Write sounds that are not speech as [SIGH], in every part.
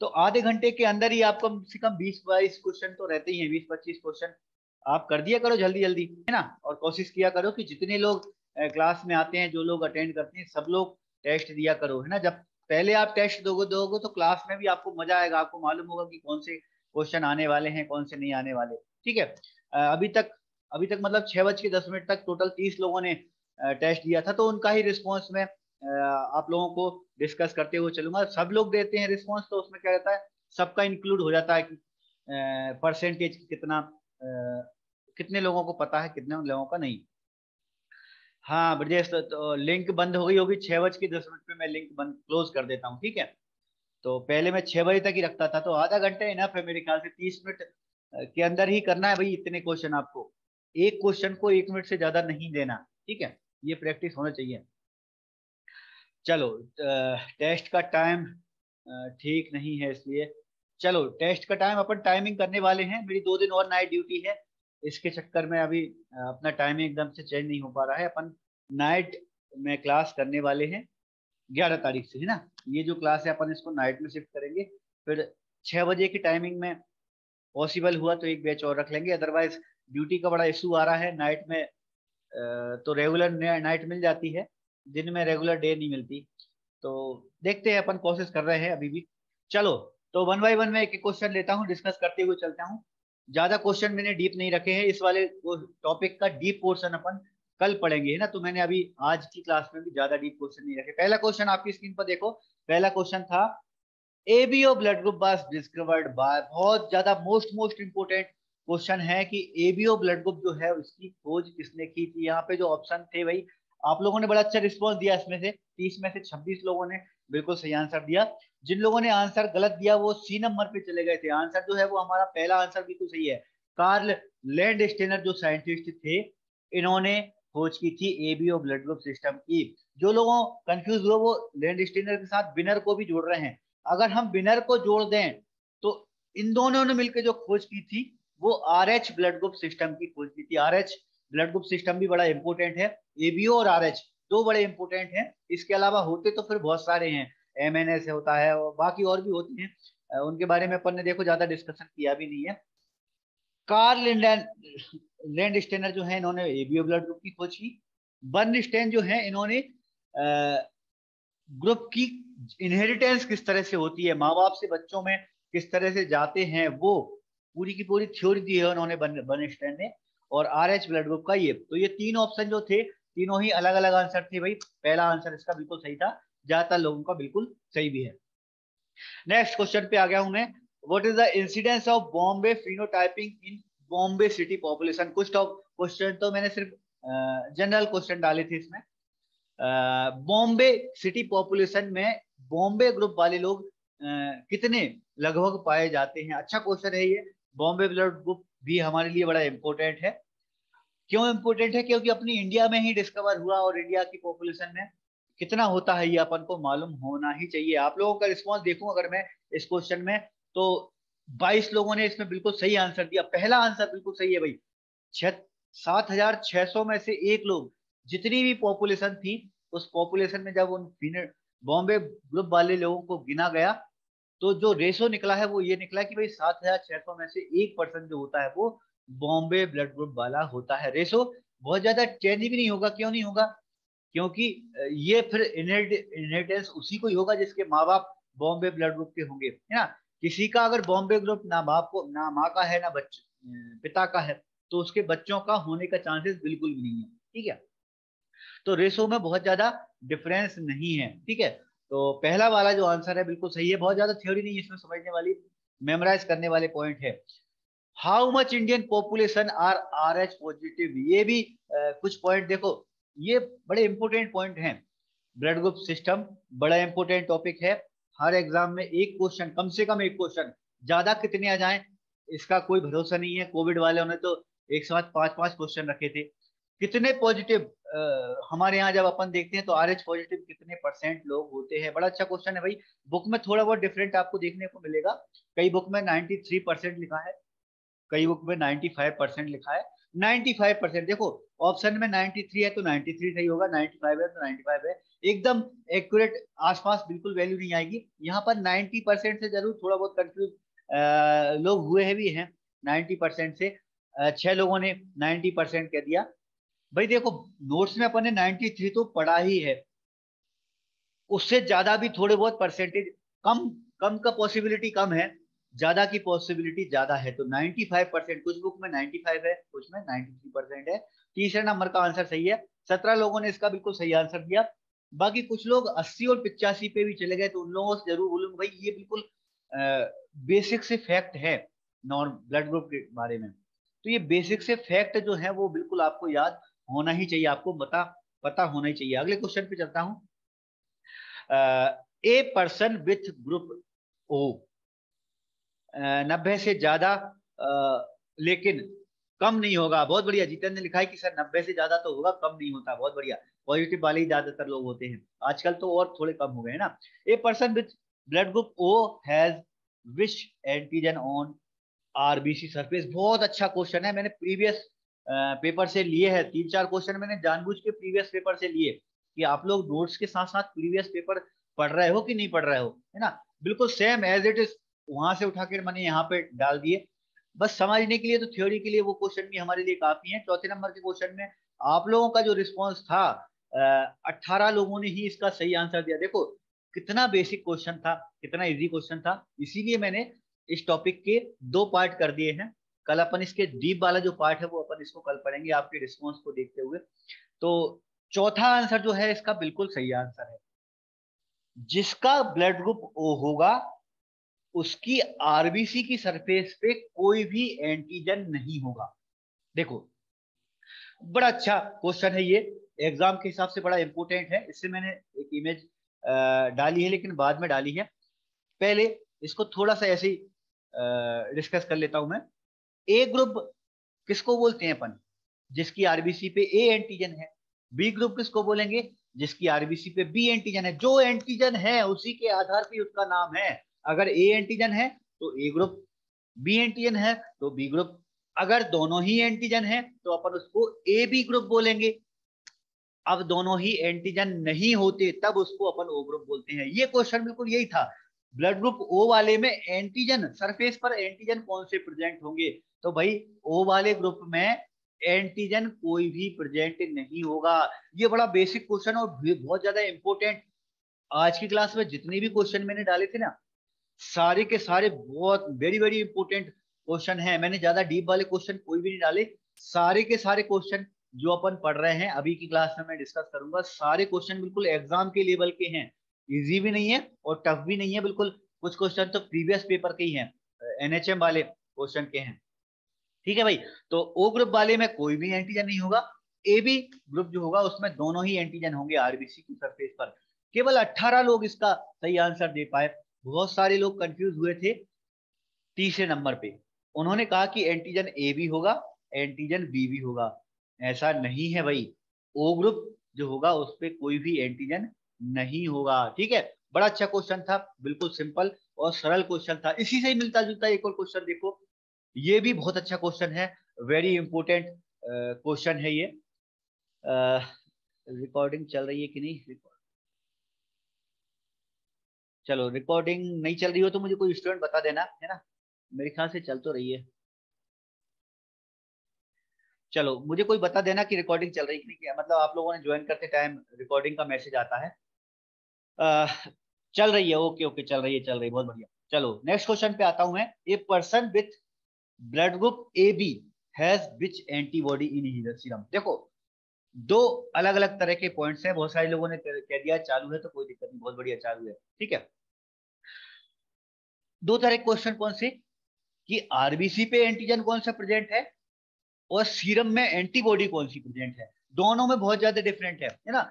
तो आधे घंटे के अंदर ही आपको कम से कम बीस बाईस क्वेश्चन तो रहते ही हैं, बीस पच्चीस क्वेश्चन आप कर दिया करो जल्दी जल्दी, है ना? और कोशिश किया करो कि जितने लोग क्लास में आते हैं, जो लोग अटेंड करते हैं, सब लोग टेस्ट दिया करो, है ना? जब पहले आप टेस्ट दोगे दोगे तो क्लास में भी आपको मज़ा आएगा, आपको मालूम होगा कि कौन से क्वेश्चन आने वाले हैं, कौन से नहीं आने वाले, ठीक है? अभी तक अभी तक मतलब छह बज के दस मिनट तक टोटल तीस लोगों ने टेस्ट दिया था तो उनका ही रिस्पॉन्स में आप लोगों को डिस्कस करते हुए चलूँगा। सब लोग देते हैं रिस्पॉन्स तो उसमें क्या रहता है? सबका इंक्लूड हो जाता है कि परसेंटेज कितना कितने लोगों को पता है कितने लोगों का नहीं। हाँ ब्रजेश तो, तो लिंक बंद हो गई होगी। छह बज के दस मिनट पे मैं लिंक बंद क्लोज कर देता हूँ ठीक है? तो पहले मैं छह बजे तक ही रखता था तो आधा घंटा इनफ है मेरे ख्याल से। तीस मिनट के अंदर ही करना है भाई इतने क्वेश्चन आपको। एक क्वेश्चन को एक मिनट से ज़्यादा नहीं देना ठीक है? ये प्रैक्टिस होना चाहिए। चलो टेस्ट का टाइम ठीक नहीं है इसलिए। चलो टेस्ट का टाइम अपन टाइमिंग करने वाले हैं। मेरी दो दिन और नाइट ड्यूटी है। इसके चक्कर में अभी अपना टाइमिंग एकदम से चेंज नहीं हो पा रहा है। अपन नाइट में क्लास करने वाले हैं। ग्यारह तारीख से, है ना? ये जो क्लास है, अपन इसको नाइट में शिफ्ट करेंगे। फिर छः बजे की टाइमिंग में पॉसिबल हुआ तो एक बैच और रख लेंगे। अदरवाइज़ ड्यूटी का बड़ा इशू आ रहा है। नाइट में तो रेगुलर नाइट मिल जाती है। दिन में रेगुलर डे नहीं मिलती। तो देखते हैं, अपन कोशिश कर रहे हैं अभी भी। चलो तो वन बाई वन में एक क्वेश्चन लेता हूँ डिस्कस करते हुए चलता हूँ। ज़्यादा क्वेश्चन मैंने डीप नहीं रखे हैं, इस वाले टॉपिक का डीप पोर्शन अपन कल पढ़ेंगे, है ना? तो मैंने अभी आज की क्लास में भी ज़्यादा डीप क्वेश्चन नहीं रखे। पहला क्वेश्चन आपकी स्क्रीन पर देखो। पहला क्वेश्चन था ABO blood group was discovered by बहुत ज़्यादा मोस्ट मोस्ट इंपोर्टेंट क्वेश्चन है कि एबीओ ब्लड ग्रुप जो है, उसकी खोज किसने की थी? यहाँ पे जो ऑप्शन थे भाई आप लोगों ने बड़ा अच्छा रिस्पॉन्स दिया इसमें से। तीस में से छब्बीस लोगों ने बिल्कुल सही आंसर दिया। जिन लोगों ने आंसर गलत दिया, वो सी नंबर पे चले गए थे। आंसर जो है वो हमारा पहला आंसर बिल्कुल सही है। कार्ल लैंड स्टेनर जो साइंटिस्ट थे, इन्होंने खोज की थी एबीओ ब्लड ग्रुप सिस्टम की। जो लोगों कंफ्यूज हुए, वो लैंड स्टेनर के साथ बिनर को भी जोड़ रहे हैं। अगर हम बिनर को जोड़ दें तो इन दोनों ने मिलकर जो खोज की थी, वो R H blood group system की खोज की थी। R H blood group system भी बड़ा इंपॉर्टेंट है। एबीओ और आर एच दो बड़े इंपॉर्टेंट हैं। इसके अलावा होते तो फिर बहुत सारे हैं। एम एन एस होता है और बाकी और भी होती हैं। उनके बारे में अपन ने देखो ज़्यादा डिस्कशन किया भी नहीं है। कार्ल लैंड स्टेनर जो है, इन्होंने एबीओ ब्लड ग्रुप की खोज की। बर्न स्टेन जो है, इन्होंने ग्रुप की इनहेरिटेंस किस तरह से होती है माँ बाप से बच्चों में किस तरह से जाते हैं, वो पूरी की पूरी थ्योरी दी है उन्होंने बर्न स्टेन ने। और आर एच ब्लड ग्रुप का ये। तो ये तीन ऑप्शन जो थे, तीनों ही अलग अलग आंसर थे भाई। पहला आंसर इसका बिल्कुल सही था। ज़्यादातर लोगों का बिल्कुल सही भी है। नेक्स्ट क्वेश्चन पे आ गया हूँ मैं। What is the incidence of Bombay phenotyping in Bombay city population कुछ टॉप क्वेश्चन तो मैंने सिर्फ़ जनरल क्वेश्चन डाले थे इसमें। बॉम्बे सिटी पॉपुलेशन में बॉम्बे ग्रुप वाले लोग कितने लगभग पाए जाते हैं? अच्छा क्वेश्चन है ये। बॉम्बे ब्लड ग्रुप भी हमारे लिए बड़ा इंपॉर्टेंट है। क्यों इंपॉर्टेंट है? क्योंकि अपनी इंडिया में ही डिस्कवर हुआ और इंडिया की पॉपुलेशन में कितना होता है ये अपन को मालूम होना ही चाहिए। आप लोगों का रिस्पॉन्स देखूँ अगर मैं इस क्वेश्चन में तो 22 लोगों ने इसमें बिल्कुल सही आंसर दिया। पहला आंसर बिल्कुल सही है भाई। सात हज़ार छह सौ में से एक लोग जितनी भी पॉपुलेशन थी, उस पॉपुलेशन में जब उन बॉम्बे ग्रुप वाले लोगों को गिना गया तो जो रेशो निकला है, वो ये निकला कि भाई सात हज़ार छह सौ में से एक परसेंट जो होता है, वो बॉम्बे ब्लड ग्रुप वाला होता है। रेशो बहुत ज़्यादा चेंज भी नहीं होगा, क्यों नहीं होगा? क्योंकि ये फिर इनहेरिटेंस उसी को ही होगा जिसके माँ बाप बॉम्बे ब्लड ग्रुप के होंगे, है ना? किसी का अगर बॉम्बे ग्रुप ना बाप को, ना माँ का है, ना बच्चे पिता का है तो उसके बच्चों का होने का चांसेस बिल्कुल भी नहीं है, ठीक है? तो रेशो में बहुत ज़्यादा डिफरेंस नहीं है, ठीक है? तो पहला वाला जो आंसर है बिल्कुल सही है। बहुत ज़्यादा थ्योरी नहीं इसमें समझने वाली। मेमोराइज करने वाले पॉइंट है। How much Indian population are R H positive ये भी आ, कुछ पॉइंट देखो ये बड़े इंपोर्टेंट पॉइंट हैं। ब्लड ग्रुप सिस्टम बड़ा इंपोर्टेंट टॉपिक है। हर एग्ज़ाम में एक क्वेश्चन कम से कम एक क्वेश्चन ज़्यादा कितने आ जाए इसका कोई भरोसा नहीं है। कोविड वाले ने तो एक साथ पाँच पाँच क्वेश्चन रखे थे। कितने पॉजिटिव हमारे यहाँ जब अपन देखते हैं तो आर एच पॉजिटिव कितने परसेंट लोग होते हैं? बड़ा अच्छा क्वेश्चन है भाई। बुक में थोड़ा बहुत डिफरेंट आपको देखने को मिलेगा। कई बुक में 93 परसेंट लिखा है। कई बुक में 95 परसेंट लिखा है। 95 परसेंट देखो ऑप्शन में 93 है तो 93 सही होगा। 95 है तो 95 है। एकदम एक्यूरेट आसपास बिल्कुल वैल्यू नहीं आएगी। यहाँ पर 90 परसेंट से ज़रूर थोड़ा बहुत कंफ्यूज लोग हुए हैं भी हैं। 90 परसेंट से छह लोगों ने 90 परसेंट कह दिया। भाई देखो नोट्स में अपन ने 93 तो पढ़ा ही है। उससे ज़्यादा भी थोड़े बहुत परसेंटेज कम कम का पॉसिबिलिटी कम है, ज़्यादा की पॉसिबिलिटी ज़्यादा है। तो 95 परसेंट कुछ बुक में 95 है, कुछ में 93 परसेंट है। तीसरे नंबर का आंसर सही है। सत्रह लोगों ने इसका बिल्कुल सही आंसर दिया। बाकी कुछ लोग 80 और पिचासी पे भी चले गए तो उन लोगों से ज़रूर बोलूँगा, भाई, ये बिल्कुल बेसिक से फैक्ट है नॉन ब्लड ग्रुप के बारे में। तो ये बेसिक से फैक्ट जो है, वो बिल्कुल आपको याद होना ही चाहिए, आपको बता, पता होना ही चाहिए। अगले क्वेश्चन पे चलता हूँ। A person with group O नब्बे से ज़्यादा लेकिन कम नहीं होगा। बहुत बढ़िया, जीतन ने लिखा है कि सर नब्बे से ज़्यादा तो होगा, कम नहीं होता, बहुत बढ़िया। पॉजिटिव वाले ही ज़्यादातर लोग होते हैं। आजकल तो और थोड़े कम हो गए ना? A person with blood group O has which antigen on RBC surface बहुत अच्छा क्वेश्चन है। मैंने प्रीवियस पेपर से लिए है। तीन चार क्वेश्चन मैंने जानबूझ के प्रीवियस पेपर से लिए कि आप लोग नोट्स के साथ साथ प्रीवियस पेपर पढ़ रहे हो कि नहीं पढ़ रहे हो, है ना? बिल्कुल सेम एज इट इज़ वहाँ से उठा कर मैंने यहाँ पे डाल दिए। बस समझने के लिए तो थ्योरी के लिए वो क्वेश्चन भी हमारे लिए काफ़ी है। चौथे नंबर के क्वेश्चन में आप लोगों का जो रिस्पॉन्स था अट्ठारह लोगों ने ही इसका सही आंसर दिया। देखो, कितना बेसिक क्वेश्चन था, कितना इजी क्वेश्चन था। इसीलिए मैंने इस टॉपिक के दो पार्ट कर दिए हैं। कल अपन इसके डीप वाला जो पार्ट है, वो अपन इसको कल पढ़ेंगे आपके रिस्पॉन्स को देखते हुए। तो चौथा आंसर जो है, इसका बिल्कुल सही आंसर है। जिसका ब्लड ग्रुप ओ होगा, उसकी आरबीसी की सरफेस पे कोई भी एंटीजन नहीं होगा। देखो, बड़ा अच्छा क्वेश्चन है ये। एग्ज़ाम के हिसाब से बड़ा इंपोर्टेंट है। इससे मैंने एक इमेज डाली है, लेकिन बाद में डाली है। पहले इसको थोड़ा सा ऐसे ही डिस्कस कर लेता हूँ मैं। ए ग्रुप किसको बोलते हैं अपन? जिसकी आरबीसी पे ए एंटीजन है। बी ग्रुप किसको बोलेंगे? जिसकी आरबीसी पे बी एंटीजन है। जो एंटीजन है, उसी के आधार पे उसका नाम है। अगर ए एंटीजन है तो ए ग्रुप बी एंटीजन है तो बी ग्रुप अगर दोनों ही एंटीजन है तो अपन उसको ए बी ग्रुप बोलेंगे। अब दोनों ही एंटीजन नहीं होते, तब उसको अपन ओ ग्रुप बोलते हैं। ये क्वेश्चन बिल्कुल यही था। ब्लड ग्रुप ओ वाले में एंटीजन सरफेस पर एंटीजन कौन से प्रेजेंट होंगे? तो भाई, ओ वाले ग्रुप में एंटीजन कोई भी प्रेजेंट नहीं होगा। ये बड़ा बेसिक क्वेश्चन और बहुत ज़्यादा इंपॉर्टेंट आज की क्लास में जितने भी क्वेश्चन मैंने डाले थे ना, सारे के सारे बहुत वेरी वेरी इंपॉर्टेंट क्वेश्चन है। मैंने ज़्यादा डीप वाले क्वेश्चन कोई भी नहीं डाले। सारे के सारे क्वेश्चन जो अपन पढ़ रहे हैं, अभी की क्लास में मैं डिस्कस करूँगा। सारे क्वेश्चन बिल्कुल एग्ज़ाम के लेवल के हैं। इजी भी नहीं है और टफ भी नहीं है बिल्कुल। कुछ क्वेश्चन तो प्रीवियस पेपर के ही हैं। एनएचएम वाले क्वेश्चन के हैं। ठीक है भाई? तो ओ ग्रुप वाले में कोई भी एंटीजन नहीं होगा। ए बी ग्रुप जो होगा, उसमें दोनों ही एंटीजन होंगे आरबीसी की सरफेस पर। केवल 18 लोग इसका सही आंसर दे पाए। बहुत सारे लोग कंफ्यूज हुए थे तीसरे नंबर पे। उन्होंने कहा कि एंटीजन ए भी होगा एंटीजन बी भी होगा। ऐसा नहीं है भाई। ओ ग्रुप जो होगा, उस पर कोई भी एंटीजन नहीं होगा। ठीक है? बड़ा अच्छा क्वेश्चन था। बिल्कुल सिंपल और सरल क्वेश्चन था। इसी से ही मिलता जुलता एक और क्वेश्चन देखो। ये भी बहुत अच्छा क्वेश्चन है। वेरी इंपॉर्टेंट क्वेश्चन है ये। रिकॉर्डिंग चल रही है कि नहीं? चलो रिकॉर्डिंग नहीं चल रही हो तो मुझे कोई स्टूडेंट बता देना है ना? मेरे ख्याल से चल तो रही है। चलो मुझे कोई बता देना कि रिकॉर्डिंग चल रही है कि नहीं मतलब आप लोगों ने ज्वाइन करते टाइम रिकॉर्डिंग का मैसेज आता है। आ, चल रही है ओके ओके चल रही है चल रही है बहुत बढ़िया। चलो नेक्स्ट क्वेश्चन पे आता हूँ मैं। A person with blood group A B has which antibody in serum देखो, दो अलग अलग तरह के पॉइंट्स हैं, बहुत सारे लोगों ने कह दिया, चालू है तो कोई दिक्कत नहीं, बहुत बढ़िया चालू है, ठीक है? दो तरह के क्वेश्चन कौन से? कि आरबीसी पे एंटीजन कौन सा प्रेजेंट है, और सीरम में एंटीबॉडी कौन सी प्रेजेंट है? दोनों में बहुत ज़्यादा डिफरेंट है है ना?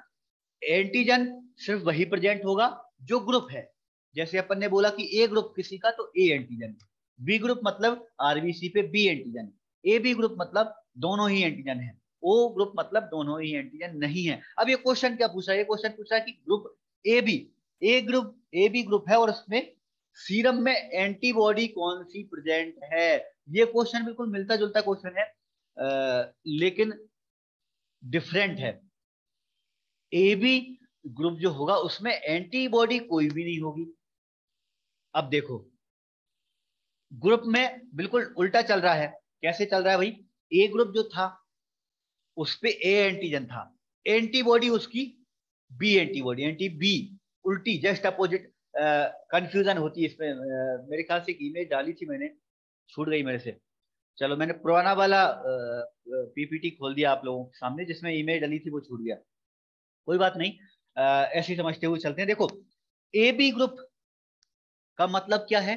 एंटीजन सिर्फ़ वही प्रेजेंट होगा जो ग्रुप है। जैसे अपन ने बोला कि ए ग्रुप किसी का तो ए एंटीजन बी ग्रुप मतलब आरबीसी पे B antigen A B group मतलब दोनों ही एंटीजन है ओ ग्रुप मतलब दोनों ही एंटीजन नहीं है। अब ये क्वेश्चन क्या पूछा? ये क्वेश्चन पूछा कि group A B A group A B group है और उसमें सीरम में एंटीबॉडी कौन सी प्रेजेंट है? ये क्वेश्चन बिल्कुल मिलता जुलता क्वेश्चन है आ, लेकिन डिफरेंट है। ए बी ग्रुप जो होगा उसमें एंटीबॉडी कोई भी नहीं होगी। अब देखो ग्रुप में बिल्कुल उल्टा चल रहा है। कैसे चल रहा है भाई? ए ग्रुप जो था उस पे ए एंटीजन था। एंटीबॉडी उसकी बी एंटीबॉडी एंटी बी उल्टी जस्ट अपोजिट कंफ्यूजन होती है इसमें। uh, मेरे ख्याल से एक इमेज डाली थी मैंने छूट गई मेरे से। चलो मैंने पुराना वाला पीपीटी खोल दिया आप लोगों के सामने जिसमें इमेज डली थी वो छूट गया। कोई बात नहीं। ऐसे समझते हुए चलते हैं। देखो ए बी ग्रुप का मतलब क्या है?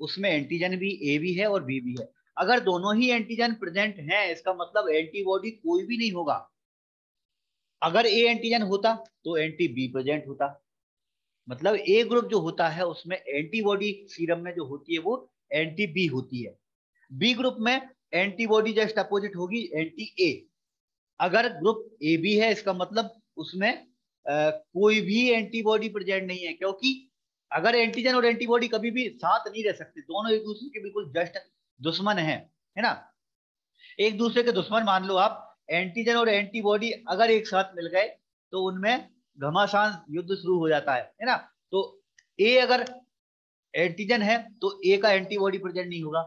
उसमें एंटीजन भी ए भी है और बी भी है। अगर दोनों ही एंटीजन प्रेजेंट हैं इसका मतलब एंटीबॉडी कोई भी नहीं होगा। अगर ए एंटीजन होता तो एंटी बी प्रेजेंट होता। मतलब ए ग्रुप जो होता है उसमें एंटीबॉडी सीरम में जो होती है वो एंटी बी होती है। बी ग्रुप में एंटीबॉडी जस्ट अपोजिट होगी एंटी ए अगर ग्रुप ए बी है इसका मतलब उसमें आ, कोई भी एंटीबॉडी प्रेजेंट नहीं है क्योंकि अगर एंटीजन और एंटीबॉडी कभी भी साथ नहीं रह सकते, दोनों एक दूसरे के बिल्कुल जस्ट दुश्मन है है ना? एक दूसरे के दुश्मन मान लो आप एंटीजन और एंटीबॉडी अगर एक साथ मिल गए तो उनमें घमासान युद्ध शुरू हो जाता है है ना? तो ए अगर एंटीजन है तो ए का एंटीबॉडी प्रेजेंट नहीं होगा।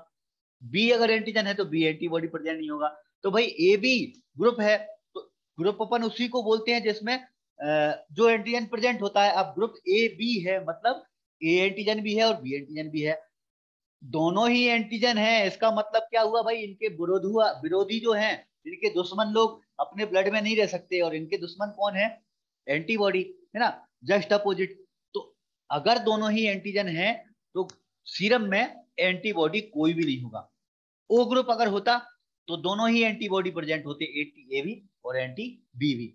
बी अगर एंटीजन है तो बी एंटीबॉडी प्रेजेंट नहीं होगा। तो भाई ए बी ग्रुप है तो ग्रुप अपन उसी को बोलते हैं जिसमें जो एंटीजन प्रेजेंट होता है। अब ग्रुप ए बी है मतलब ए एंटीजन भी है और बी एंटीजन भी है। दोनों ही एंटीजन है, इसका मतलब क्या हुआ भाई? इनके विरोध हुआ, विरोधी जो हैं, इनके दुश्मन लोग अपने ब्लड में नहीं रह सकते और इनके दुश्मन कौन है? एंटीबॉडी है ना? जस्ट अपोजिट तो अगर दोनों ही एंटीजन है तो सीरम में एंटीबॉडी कोई भी नहीं होगा। ओ ग्रुप अगर होता तो दोनों ही एंटीबॉडी प्रेजेंट होते एंटी ए भी और एंटी बी भी।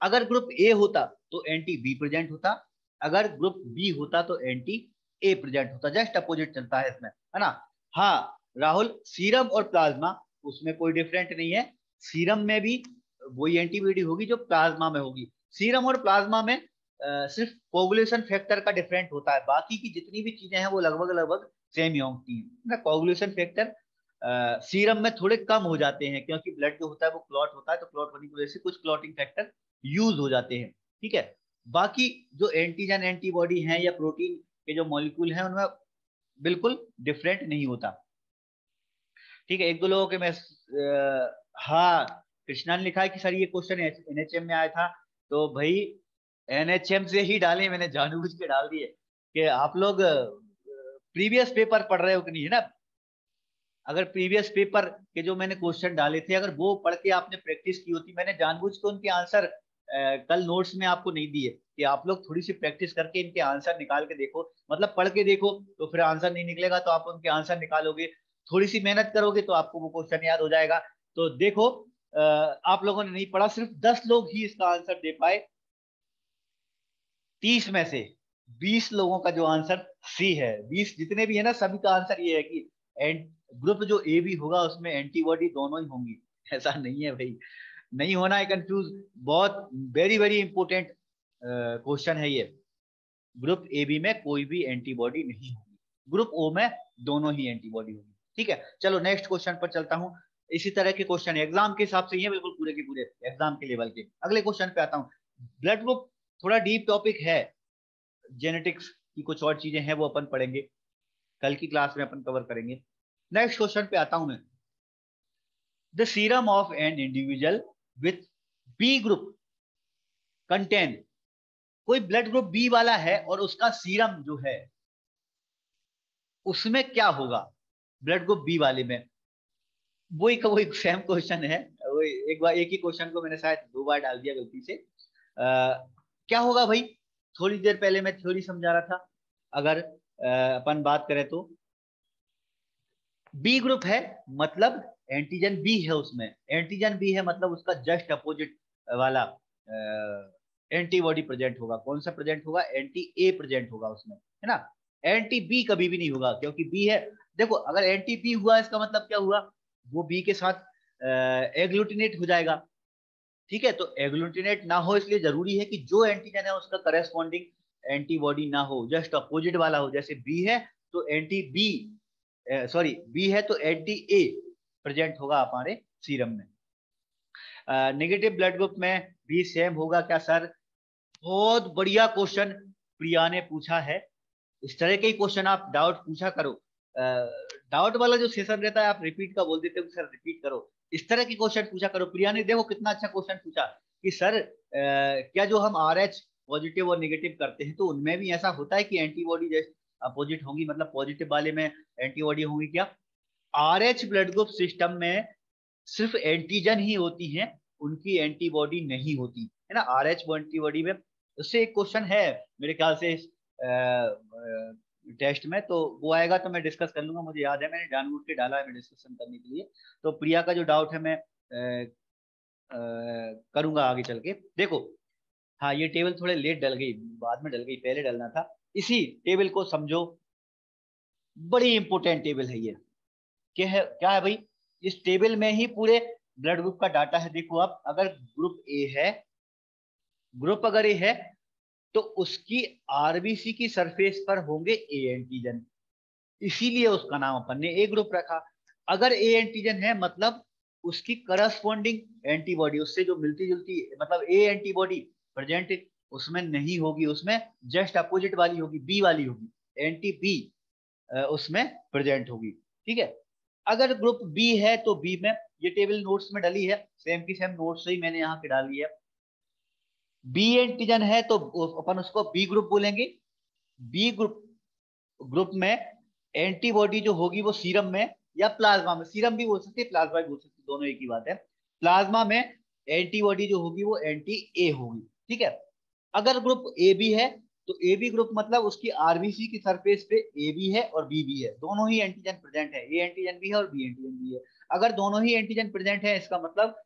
अगर ग्रुप ए होता तो एंटी बी प्रेजेंट होता। अगर ग्रुप बी होता तो एंटी ए प्रेजेंट होता जस्ट अपोजिट चलता है इसमें है ना? हाँ राहुल सीरम और प्लाज्मा उसमें कोई डिफरेंट नहीं है। सीरम में भी वही एंटीबॉडी होगी जो प्लाज्मा में होगी। सीरम और प्लाज्मा में आ, सिर्फ़ कोगुलेशन फैक्टर का डिफरेंट होता है। बाकी की जितनी भी चीज़ें हैं वो लगभग लगभग सेम ही होती है कोगुलेशन फैक्टर सीरम में थोड़े कम हो जाते हैं क्योंकि ब्लड जो होता है वो क्लॉट होता है तो क्लॉट होने की वजह से कुछ क्लॉटिंग फैक्टर यूज़ हो जाते हैं। ठीक है बाकी जो एंटीजन एंटीबॉडी हैं या प्रोटीन के जो मॉलिक्यूल हैं, उनमें बिल्कुल डिफरेंट नहीं होता। ठीक है, एक दो लोगों के मैं हाँ कृष्णा ने लिखा है कि सर ये क्वेश्चन एनएचएम में आया था तो भाई एनएचएम से ही डाले, मैंने जानबूझ के डाल दिए कि आप लोग प्रीवियस पेपर पढ़ रहे हो कि नहीं, है ना? अगर प्रीवियस पेपर के जो मैंने क्वेश्चन डाले थे, अगर वो पढ़ के आपने प्रैक्टिस की होती, मैंने जानबूझ के उनके आंसर कल नोट्स में आपको नहीं दिए कि आप लोग थोड़ी सी प्रैक्टिस करके इनके आंसर निकाल के देखो। मतलब पढ़ के देखो तो फिर आंसर नहीं निकलेगा तो आप उनके आंसर निकालोगे। थोड़ी सी मेहनत करोगे तो आपको वो क्वेश्चन याद हो जाएगा। तो देखो आप लोगों ने नहीं पढ़ा, सिर्फ़ दस लोग ही इसका आंसर दे पाए। तीस में से बीस लोगों का जो आंसर सी है। बीस जितने भी है ना, सभी का आंसर ये है कि ग्रुप जो ए भी होगा, उसमें एंटीबॉडी दोनों ही होंगी। ऐसा नहीं है भाई। नहीं होना है कंफ्यूज बहुत वेरी वेरी इंपॉर्टेंट क्वेश्चन है ये. ग्रुप ए बी में कोई भी एंटीबॉडी नहीं होगी. ग्रुप ओ में दोनों ही एंटीबॉडी होगी. ठीक है? चलो नेक्स्ट क्वेश्चन पर चलता हूँ. इसी तरह के क्वेश्चन एग्ज़ाम के हिसाब से ये बिल्कुल पूरे के पूरे एग्ज़ाम के लेवल के. अगले क्वेश्चन पे आता हूँ. ब्लड ग्रुप थोड़ा डीप टॉपिक है. जेनेटिक्स की कुछ और चीज़ें हैं, वो अपन पढ़ेंगे. कल की क्लास में अपन कवर करेंगे. नेक्स्ट क्वेश्चन पे आता हूँ मैं. The serum of an individual with B group contain कोई ब्लड ग्रुप बी वाला है और उसका सीरम जो है उसमें क्या होगा ब्लड ग्रुप बी वाले में? वही का वही सेम क्वेश्चन है। वो एक बार एक ही क्वेश्चन को मैंने शायद दो बार डाल दिया गलती से। आ, क्या होगा भाई? थोड़ी देर पहले मैं थ्योरी समझा रहा था। अगर अपन बात करें तो बी ग्रुप है मतलब एंटीजन बी है उसमें। एंटीजन बी है मतलब उसका जस्ट अपोजिट वाला एंटीबॉडी प्रेजेंट होगा। कौन सा प्रेजेंट होगा? एंटी ए प्रेजेंट होगा उसमें, है ना? एंटी बी कभी भी नहीं होगा, क्योंकि बी है। देखो, अगर एंटी बी हुआ, इसका मतलब क्या हुआ? वो बी के साथ एग्लूटिनेट हो जाएगा। ठीक है? तो एग्लूटिनेट ना हो इसलिए ज़रूरी है कि जो एंटीजन है उसका करेस्पॉन्डिंग एंटीबॉडी ना हो जस्ट अपोजिट वाला हो। जैसे बी है तो एंटी बी सॉरी बी है तो एंटी ए प्रेजेंट होगा हमारे सीरम में। नेगेटिव ब्लड ग्रुप में भी सेम होगा क्या सर बहुत बढ़िया क्वेश्चन प्रिया ने पूछा है। इस तरह के क्वेश्चन आप डाउट पूछा करो। डाउट वाला जो सेशन रहता है आप रिपीट का बोल देते हो सर रिपीट करो। इस तरह के क्वेश्चन पूछा करो। प्रिया ने देखो कितना अच्छा क्वेश्चन पूछा कि सर आ, क्या जो हम आर एच पॉजिटिव और निगेटिव करते हैं तो उनमें भी ऐसा होता है कि एंटीबॉडी जैसे अपोजिट होंगी? मतलब पॉजिटिव वाले में एंटीबॉडी होंगी क्या? R H blood group system में सिर्फ़ एंटीजन ही होती हैं, उनकी एंटीबॉडी नहीं होती। है ना? आर एच एंटीबॉडी में, उससे एक क्वेश्चन है, मेरे ख्याल से टेस्ट में तो वो आएगा तो मैं डिस्कस कर लूँगा, मुझे याद है, मैंने जानबूझ के डाला है मैं डिस्कशन करने के लिए। तो प्रिया का जो डाउट है, मैं करूँगा आगे चल के। देखो हाँ ये टेबल थोड़े लेट डल गई, बाद में डल गई, पहले डलना था। इसी टेबल को समझो, बड़ी इंपॉर्टेंट टेबल है ये। क्या है। क्या है भाई? इस टेबल में ही पूरे ब्लड ग्रुप का डाटा है। देखो आप, अगर ग्रुप ए है ग्रुप अगर ए है तो उसकी आरबीसी की सरफेस पर होंगे ए एंटीजन इसीलिए उसका नाम अपन ने ए ग्रुप रखा। अगर ए एंटीजन है मतलब उसकी करस्पॉन्डिंग एंटीबॉडी उससे जो मिलती जुलती मतलब ए एंटीबॉडी प्रेजेंट उसमें नहीं होगी, उसमें जस्ट अपोजिट वाली होगी बी वाली होगी। एंटी बी उसमें प्रेजेंट होगी। ठीक है? अगर ग्रुप बी है तो बी में ये टेबल नोट्स में डली है। सेम की सेम नोट्स ही मैंने यहाँ पे डाली है। बी एंटीजन है तो अपन उसको बी ग्रुप बोलेंगे। बी ग्रुप ग्रुप में एंटीबॉडी जो होगी वो सीरम में या प्लाज्मा में। सीरम भी बोल सकते हैं प्लाज्मा भी बोल सकते दोनों एक ही बात है। प्लाज्मा में एंटीबॉडी जो होगी वो एंटी ए होगी। ठीक है? अगर ग्रुप ए बी है तो ए बी ग्रुप मतलब उसकी आरबीसी की सरफेस पे ए बी है और बी बी है। दोनों ही एंटीजन प्रेजेंट है। ए एंटीजन भी है और बी एंटीजन भी है। अगर दोनों ही एंटीजन प्रेजेंट है, इसका मतलब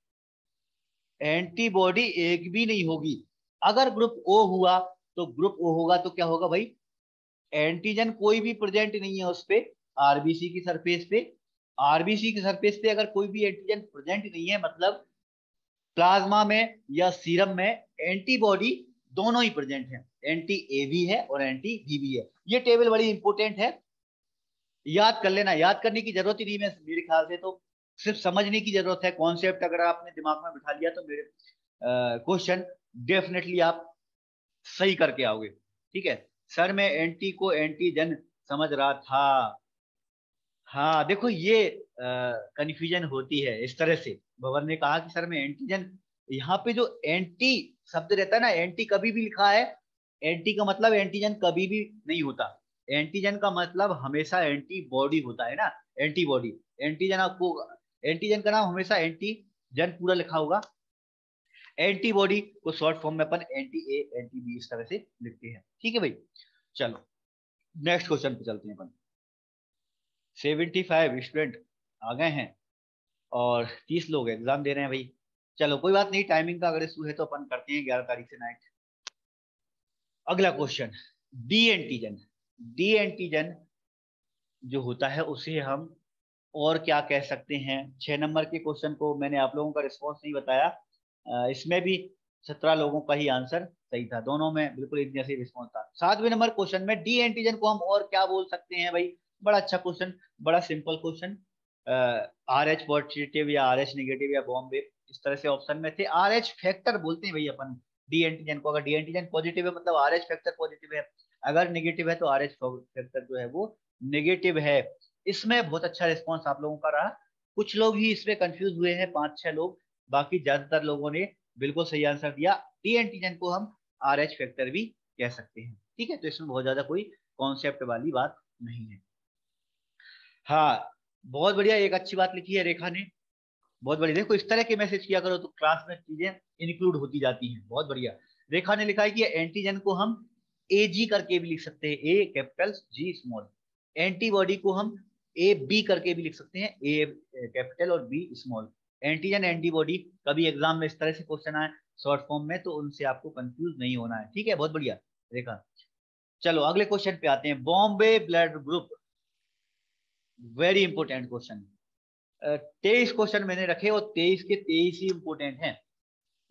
एंटीबॉडी एक भी नहीं होगी। अगर ग्रुप ओ हुआ तो ग्रुप ओ होगा तो क्या होगा भाई? एंटीजन कोई भी प्रेजेंट नहीं है उस पर आरबीसी की सरफेस पे। आरबीसी की सरफेस पे अगर कोई भी एंटीजन प्रेजेंट नहीं है मतलब प्लाज्मा में या सीरम में एंटीबॉडी दोनों ही प्रेजेंट है। एंटी ए भी है और एंटी बी भी है। ये टेबल बड़ी इंपॉर्टेंट है। याद कर लेना, याद करने की ज़रूरत ही नहीं है मेरे ख्याल से तो। सिर्फ़ समझने की ज़रूरत है। कॉन्सेप्ट अगर आपने दिमाग में बिठा लिया तो मेरे क्वेश्चन डेफिनेटली आप सही करके आओगे। ठीक है? सर, मैं एंटी को एंटीजन समझ रहा था। हाँ देखो ये कंफ्यूजन होती है इस तरह से। भवन ने कहा कि सर, मैं एंटीजन यहाँ पे जो एंटी शब्द रहता है ना एंटी कभी भी लिखा है एंटी का मतलब एंटीजन कभी भी नहीं होता। एंटीजन का मतलब हमेशा एंटीबॉडी होता है ना एंटीबॉडी एंटीजन आपको एंटीजन का नाम हमेशा एंटीजन पूरा लिखा होगा। एंटीबॉडी को शॉर्ट फॉर्म में अपन एंटी ए एंटी बी इस तरह से लिखते हैं। ठीक है भाई? चलो नेक्स्ट क्वेश्चन पे चलते हैं अपन। सेवेंटी फाइव स्टूडेंट आ गए हैं और तीस लोग एग्ज़ाम दे रहे हैं भाई। चलो, कोई बात नहीं टाइमिंग का अगर इशू है तो अपन करते हैं ग्यारह तारीख से नाइट अगला question D antigen D antigen जो होता है, उसे हम और क्या कह सकते हैं? छह नंबर के क्वेश्चन को मैंने आप लोगों का रिस्पॉन्स नहीं बताया। इसमें भी सत्रह लोगों का ही आंसर सही था। दोनों में बिल्कुल एक जैसे रिस्पॉन्स था। सातवें नंबर क्वेश्चन में डी एंटीजन को हम और क्या बोल सकते हैं भाई? बड़ा अच्छा क्वेश्चन बड़ा simple question R H positive या आर एच निगेटिव या बॉम्बे इस तरह से ऑप्शन में थे। आर एच फैक्टर बोलते हैं भाई अपन। डी एंटीजन को, अगर डी एंटीजन पॉजिटिव है मतलब आर एच फैक्टर पॉजिटिव है, अगर निगेटिव है तो आर एच फैक्टर जो है वो निगेटिव है। इसमें बहुत अच्छा रिस्पॉन्स आप लोगों का रहा। कुछ लोग ही इसमें कंफ्यूज हुए हैं, पाँच छह लोग, बाकी ज़्यादातर लोगों ने बिल्कुल सही आंसर दिया। डी एंटीजन को हम आर एच फैक्टर भी कह सकते हैं। ठीक है तो इसमें बहुत ज़्यादा कोई कॉन्सेप्ट वाली बात नहीं है। हाँ बहुत बढ़िया, एक अच्छी बात लिखी है रेखा ने। बहुत बढ़िया। देखो, इस तरह के मैसेज किया करो तो क्लास में चीज़ें इंक्लूड होती जाती हैं। बहुत बढ़िया। रेखा ने लिखा है कि एंटीजन को हम ए जी करके भी लिख सकते हैं। A capital G small antibody को हम ए बी करके भी लिख सकते हैं। ए कैपिटल और बी स्मॉल एंटीजन एंटीबॉडी कभी एग्ज़ाम में इस तरह से क्वेश्चन आए शॉर्ट फॉर्म में तो उनसे आपको कंफ्यूज नहीं होना है। ठीक है? बहुत बढ़िया, रेखा। चलो, अगले क्वेश्चन पे आते हैं। Bombay blood group very important question तेईस क्वेश्चन मैंने रखे और तेईस के तेईस ही इंपोर्टेंट हैं।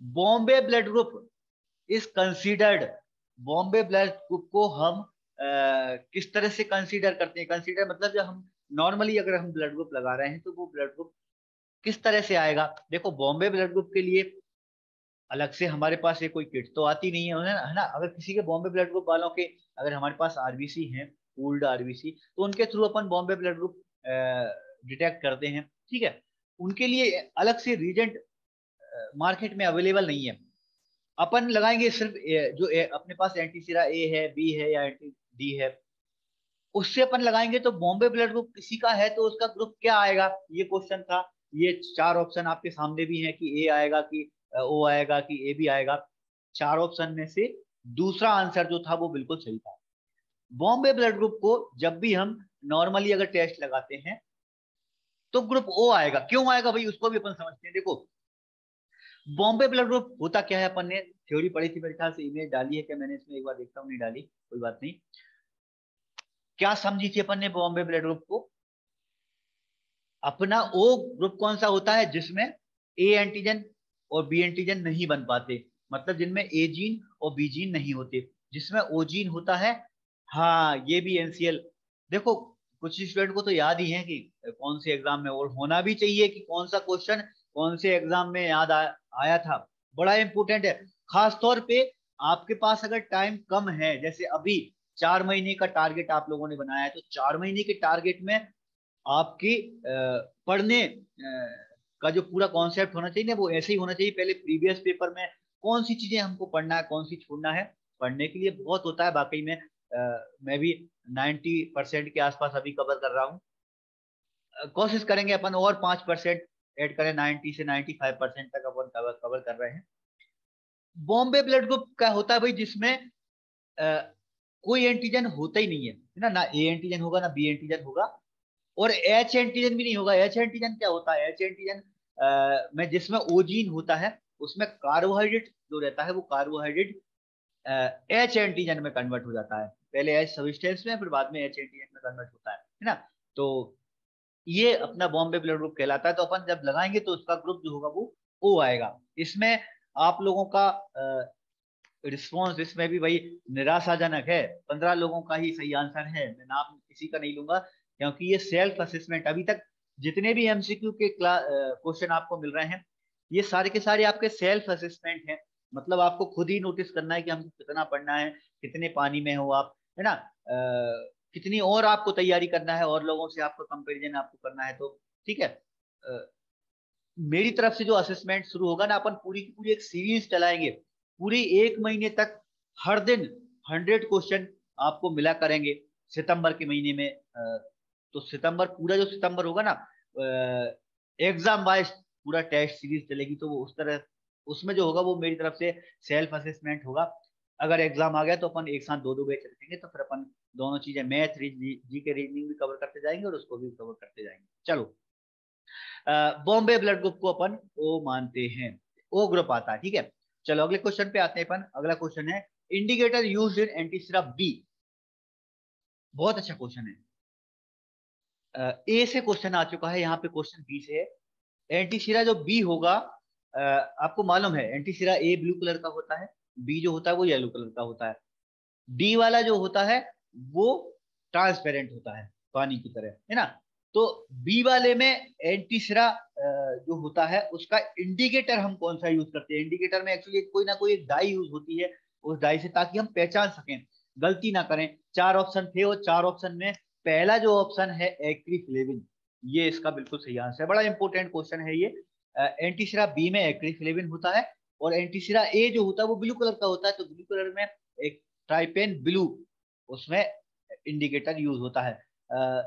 Bombay blood group is considered. Bombay blood group को हम आ, किस तरह से कंसीडर करते हैं? कंसीडर मतलब जब हम नॉर्मली अगर हम ब्लड ग्रुप लगा रहे हैं तो वो ब्लड ग्रुप किस तरह से आएगा? देखो बॉम्बे ब्लड ग्रुप के लिए अलग से हमारे पास ये कोई किट तो आती नहीं है है ना? अगर किसी के बॉम्बे ब्लड ग्रुप वालों के अगर हमारे पास आरबीसी है पूल्ड आरबीसी तो उनके थ्रू अपन बॉम्बे ब्लड ग्रुप डिटेक्ट करते हैं ठीक है? उनके लिए अलग से रीजेंट मार्केट में अवेलेबल नहीं है। अपन लगाएँगे सिर्फ़ जो अपने पास एंटीसिरा ए है, बी है या एंटी डी है, उससे अपन लगाएँगे तो बॉम्बे ब्लड ग्रुप किसी का है तो उसका ग्रुप क्या आएगा? ये क्वेश्चन था। ये चार ऑप्शन आपके सामने भी है कि ए आएगा कि ओ आएगा कि ए भी आएगा। चार ऑप्शन में से दूसरा आंसर जो था वो बिल्कुल सही था। बॉम्बे ब्लड ग्रुप को जब भी हम नॉर्मली अगर टेस्ट लगाते हैं तो ग्रुप ओ आएगा। क्यों आएगा भाई, उसको भी अपन समझते हैं। देखो बॉम्बे ब्लड ग्रुप, होता क्या है अपन ने? थ्योरी पढ़ी थी मेरे ख्याल से, इमेज डाली है क्या? मैंने इसमें एक बार देखता हूँ, नहीं डाली, कोई बात नहीं। क्या समझी थी अपन ने बॉम्बे ब्लड ग्रुप को? अपना ओ ग्रुप कौन सा होता है जिसमें ए एंटीजन और बी एंटीजन नहीं बन पाते? मतलब जिनमें ए जीन और बी जीन नहीं होते। जिसमें ओ जीन होता है हाँ ये भी एनसीएल देखो, कुछ स्टूडेंट को तो याद ही है कि कौन से एग्ज़ाम में और होना भी चाहिए कि कौन सा क्वेश्चन कौन से एग्ज़ाम में याद आ, आया था? बड़ा इंपॉर्टेंट है। खास तौर पे आपके पास अगर टाइम कम है जैसे अभी चार महीने का टारगेट आप लोगों ने बनाया है तो चार महीने के टारगेट में आपकी पढ़ने का जो पूरा कॉन्सेप्ट होना चाहिए ना वो ऐसे ही होना चाहिए। पहले प्रीवियस पेपर में कौन सी चीज़ें हमको पढ़ना है कौन सी छोड़ना है पढ़ने के लिए बहुत होता है। बाकी में आ, मैं भी 90 परसेंट के आसपास अभी कवर कर रहा हूँ। कोशिश करेंगे अपन और पाँच परसेंट एड करें 90 से 95 परसेंट तक अपन कवर कवर कर रहे हैं। बॉम्बे ब्लड ग्रुप का होता है भाई जिसमें कोई एंटीजन होता ही नहीं है। ना? ना ए एंटीजन होगा, ना बी एंटीजन होगा। और एच एंटीजन भी नहीं होगा। एच एंटीजन क्या होता है? एच एंटीजन में जिसमें ओजीन होता है, उसमें कार्बोहाइड्रेट जो रहता है, वो कार्बोहाइड्रेट एच एंटीजन में कन्वर्ट हो जाता है। पहले एच सबिस्टेंस में, फिर बाद में एच एंटीजन में कन्वर्ट होता है ना? तो ये अपना बॉम्बे ब्लड ग्रुप कहलाता है तो अपन जब लगाएँगे तो उसका ग्रुप जो होगा वो ओ आएगा। इसमें आप लोगों का रिस्पॉन्स इसमें भी भाई निराशाजनक है। पंद्रह लोगों का ही सही आंसर है। मैं नाम किसी का नहीं लूँगा, क्योंकि ये सेल्फ असेसमेंट अभी तक जितने भी एमसीक्यू के क्वेश्चन आपको मिल रहे हैं, ये सारे के सारे आपके सेल्फ असेसमेंट हैं। मतलब आपको खुद ही नोटिस करना है कि हमको कितना पढ़ना है, कितने पानी में हो आप, है ना? कितनी और आपको तैयारी करना है और लोगों से आपको कंपेरिजन आपको करना है तो ठीक है। आ, मेरी तरफ़ से जो असेसमेंट शुरू होगा ना अपन पूरी की पूरी एक सीरीज़ चलाएँगे। पूरी एक महीने तक हर दिन हंड्रेड क्वेश्चन आपको मिला करेंगे सितंबर के महीने में। आ, तो सितंबर पूरा जो सितंबर होगा ना एग्ज़ाम वाइज पूरा टेस्ट सीरीज़ चलेगी तो वो उस तरह उसमें जो होगा वो मेरी तरफ़ से सेल्फ असेसमेंट होगा। अगर एग्ज़ाम आ गया तो अपन एक साथ दो दो बैच रखेंगे तो फिर अपन दोनों चीज़ें मैथ जी के रीजनिंग भी कवर करते जाएँगे और उसको भी कवर करते जाएँगे। चलो। बॉम्बे ब्लड ग्रुप को अपन ओ मानते हैं। ओ ग्रुप आता है, ठीक है? चलो, अगले क्वेश्चन पे आते हैं अपन। अगला क्वेश्चन है indicator use in antisera B बहुत अच्छा क्वेश्चन है। ए से क्वेश्चन आ चुका है, यहाँ पे क्वेश्चन बी से है। एंटीसिरा जो बी होगा आपको मालूम है एंटीसिरा ए ब्लू कलर का होता है बी जो होता है वो येलो कलर का होता है। डी वाला जो होता है वो ट्रांसपेरेंट होता है पानी की तरह, है ना? तो बी वाले में एंटीसरा जो होता है, उसका इंडिकेटर हम कौन सा यूज़ करते हैं? इंडिकेटर में एक्चुअली कोई ना कोई एक डाई यूज़ होती है उस डाई से ताकि हम पहचान सकें। गलती ना करें। चार ऑप्शन थे और चार ऑप्शन में पहला जो ऑप्शन है एक्रीफ्लेविन ये इसका बिल्कुल सही आंसर है। बड़ा इंपॉर्टेंट क्वेश्चन है ये। एंटीसरा बी में एक्रीफ्लेविन होता है और एंटीसिरा ए जो होता है, वो ब्लू कलर का होता है तो ब्लू कलर में एक ट्राइपेन ब्लू उसमें इंडिकेटर यूज़ होता है। आ,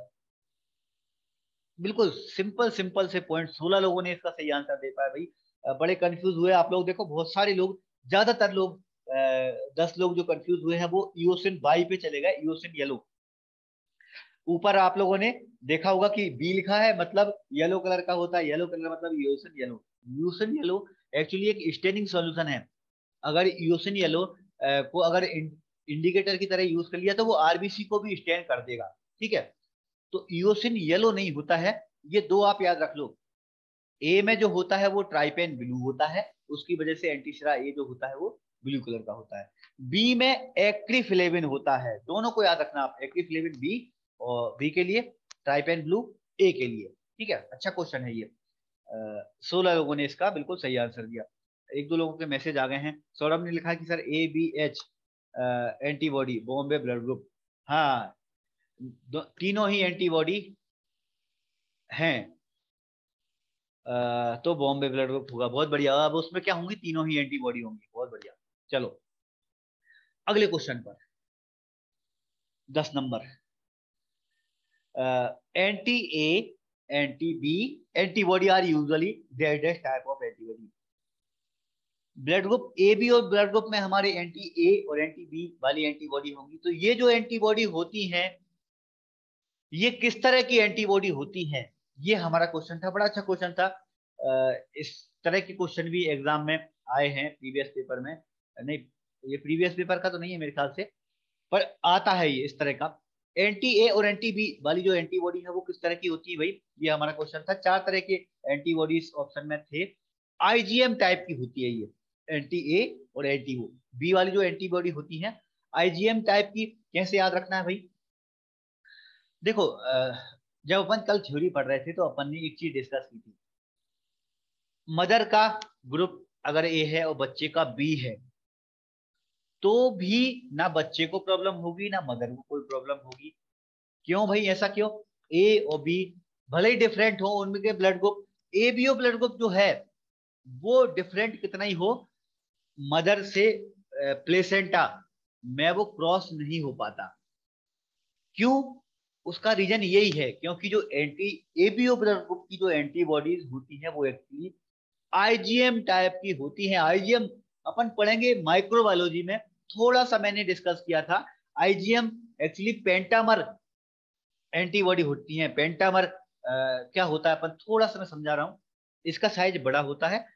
बिल्कुल सिंपल सिंपल से पॉइंट सोलह लोगों ने इसका सही आंसर दे पाया भाई। बड़े कंफ्यूज हुए। आप लोग देखो बहुत सारे लोग ज़्यादातर लोग दस लोग जो कंफ्यूज हुए हैं वो ईओसिन बाई पे चले गए ईओसिन येलो ऊपर आप लोगों ने देखा होगा कि बी लिखा है मतलब येलो कलर का होता है। येलो कलर मतलब eosin yellow eosin yellow actually एक स्टेनिंग सॉल्यूशन है। अगर यूसिन येलो को अगर इंडिकेटर की तरह यूज़ कर लिया तो वो आरबीसी को भी स्टैंड कर देगा। ठीक है? तो यूसिन येलो नहीं होता है, ये दो आप याद रख लो। ए में जो होता है वो ट्राइपेन ब्लू होता है, उसकी वजह से एंटीशरा ए जो होता है वो ब्लू कलर का होता है। बी में एक्रीफिलेविन होता है, दोनों को याद रखना आप, एक्रीफिलेविन बी और बी के लिए, ट्राइपेन ब्लू ए के लिए। ठीक है? अच्छा क्वेश्चन है ये। सोलह लोगों ने इसका बिल्कुल सही आंसर दिया। एक दो लोगों के मैसेज आ गए हैं। सौरभ ने लिखा कि sir A B H antibody Bombay blood group हाँ तीनों ही एंटीबॉडी हैं। तो बॉम्बे ब्लड ग्रुप होगा। बहुत बढ़िया। अब उसमें क्या होंगी? तीनों ही एंटीबॉडी होंगी। बहुत बढ़िया। चलो, अगले क्वेश्चन पर। दस number. Anti A anti B antibody are deadest type of antibody blood group A B और ब्लड ग्रुप में हमारे एंटी ए और एंटी बी वाली एंटीबॉडी होंगी। तो ये जो एंटीबॉडी होती है, ये किस तरह की एंटीबॉडी होती है, ये हमारा क्वेश्चन था, बड़ा अच्छा क्वेश्चन था। इस तरह के क्वेश्चन भी एग्ज़ाम में आए हैं प्रीवियस पेपर में। नहीं, ये प्रीवियस पेपर का तो नहीं है मेरे ख्याल से, पर आता है ये इस तरह का। एंटी ए और एंटी बी वाली जो एंटीबॉडी है, वो किस तरह की होती है भाई? ये हमारा क्वेश्चन था। चार तरह के एंटीबॉडीज ऑप्शन में थे। आईजीएम टाइप की होती है ये। एंटी ए और एंटी ओ बी वाली जो एंटीबॉडी होती है आईजीएम टाइप की, कैसे याद रखना है भाई? देखो जब अपन कल थ्योरी पढ़ रहे थे तो अपन ने एक चीज़ डिस्कस की थी। मदर का ग्रुप अगर ए है और बच्चे का बी है तो भी ना बच्चे को प्रॉब्लम होगी, ना मदर को कोई प्रॉब्लम होगी। क्यों भाई, ऐसा क्यों? ए और बी भले ही डिफरेंट हो, उनके blood group A B O blood group जो है, वो डिफरेंट कितना ही हो मदर से प्लेसेंटा में वो क्रॉस नहीं हो पाता। क्यों? उसका रीजन यही है क्योंकि जो एंटी एबीओ ग्रुप की जो एंटीबॉडीज होती है वो एक्चुअली आईजीएम टाइप की होती है। आईजीएम अपन पढ़ेंगे माइक्रोबायोलॉजी में थोड़ा सा मैंने डिस्कस किया था आईजीएम एक्चुअली पेंटामर एंटीबॉडी होती है। पेंटामर आ, क्या होता है अपन थोड़ा सा मैं समझा रहा हूँ। इसका साइज़ बड़ा होता है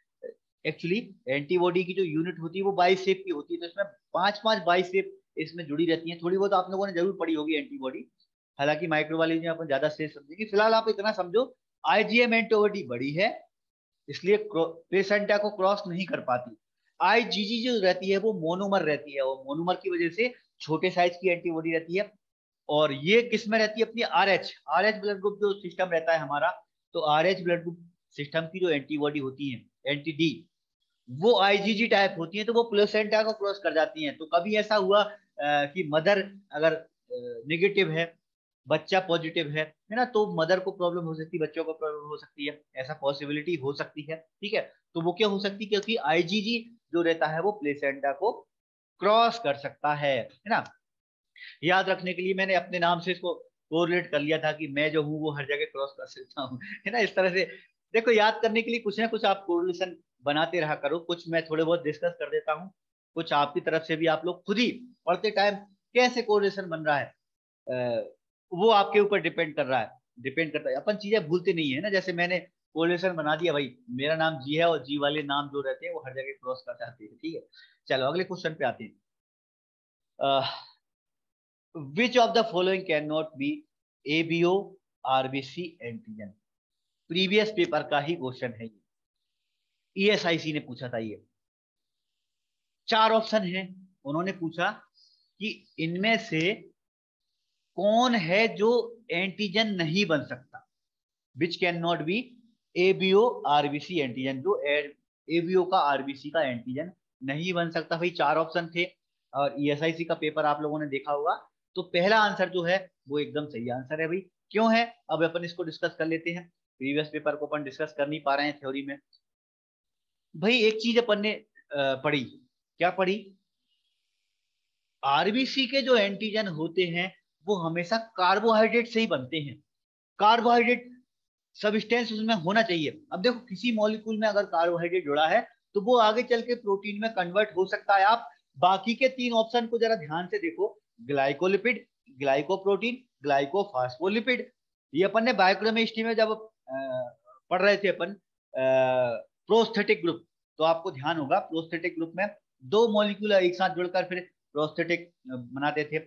एक्चुअली एंटीबॉडी की जो यूनिट होती है, वो बाई शेप की होती है। तो इसमें पाँच पाँच बाई शेप इसमें जुड़ी रहती है। थोड़ी बहुत आप लोगों ने ज़रूर पढ़ी होगी एंटीबॉडी हालाँकि माइक्रोबायोलॉजी में अपन ज़्यादा से समझेंगे। फ़िलहाल आप इतना समझो आईजीएम एंटीबॉडी बड़ी है, इसलिए पेसेंटा को क्रॉस नहीं कर पाती। आईजीजी जो रहती है, वो मोनोमर रहती है। और मोनोमर की वजह से छोटे साइज़ की एंटीबॉडी रहती है। और ये किसमें रहती है? अपनी R H R H blood group जो सिस्टम रहता है हमारा तो R H blood group system की जो एंटीबॉडी होती है एंटी डी वो आईजीजी टाइप होती है तो वो प्लेसेंटा को क्रॉस कर जाती हैं। तो कभी ऐसा हुआ आ, कि मदर अगर नेगेटिव है बच्चा पॉजिटिव है है ना तो मदर को प्रॉब्लम हो सकती है बच्चों को प्रॉब्लम हो सकती है ऐसा पॉसिबिलिटी हो सकती है ठीक है? तो वो क्या हो सकती है क्योंकि आईजीजी जो रहता है वो प्लेसेंटा को क्रॉस कर सकता है है ना? याद रखने के लिए मैंने अपने नाम से इसको कोरिलेट कर लिया था कि मैं जो हूँ वो हर जगह क्रॉस कर सकता हूँ है ना? इस तरह से देखो, याद करने के लिए कुछ ना कुछ आप कोरिलेशन बनाते रहा करो। कुछ मैं थोड़े बहुत डिस्कस कर देता हूँ। कुछ आपकी तरफ़ से भी आप लोग खुद ही पढ़ते टाइम कैसे कोरिलेशन बन रहा है। वो आपके ऊपर डिपेंड कर रहा है। डिपेंड करता है। अपन चीज़ें भूलते नहीं है ना। जैसे मैंने कोलेशन बना दिया भाई। मेरा नाम जी है और जी वाले नाम जो रहते हैं, वो हर जगह क्रॉस कर जाते हैं। ठीक है? चलो, अगले क्वेश्चन पे आते हैं। Which of the following can not be ABO RBC antigen previous paper का ही क्वेश्चन है ये। ईएसआईसी e ने पूछा था ये। चार ऑप्शन है। उन्होंने पूछा कि इनमें से कौन है जो एंटीजन नहीं बन सकता? Which can not be ABO RBC antigen जो एबीओ का आरबीसी का एंटीजन नहीं बन सकता। भाई, चार ऑप्शन थे और ईएसआईसी e का पेपर आप लोगों ने देखा होगा। तो पहला आंसर जो है, वो एकदम सही आंसर है भाई। क्यों है? अब अपन इसको डिस्कस कर लेते हैं। प्रीवियस पेपर को अपन डिस्कस कर नहीं पा रहे हैं थ्योरी में। भाई, एक चीज़ अपन ने पढ़ी। क्या पढ़ी? आरबीसी के जो एंटीजन होते हैं, वो हमेशा कार्बोहाइड्रेट से ही बनते हैं। कार्बोहाइड्रेट सबस्टेंस उसमें होना चाहिए। अब देखो, किसी मॉलिक्यूल में अगर कार्बोहाइड्रेट जुड़ा है तो वो आगे चल के प्रोटीन में कन्वर्ट हो सकता है। आप बाकी के तीन ऑप्शन को जरा ध्यान से देखो। ग्लाइकोलिपिड ग्लाइकोप्रोटीन ग्लाइकोफास्फोलिपिड ये अपन ने बायोकेमिस्ट्री में जब पढ़ रहे थे अपन प्रोस्थेटिक ग्रुप तो आपको ध्यान होगा प्रोस्थेटिक ग्रुप में दो मॉलिक्यूल एक साथ जुड़कर फिर प्रोस्थेटिक बनाते थे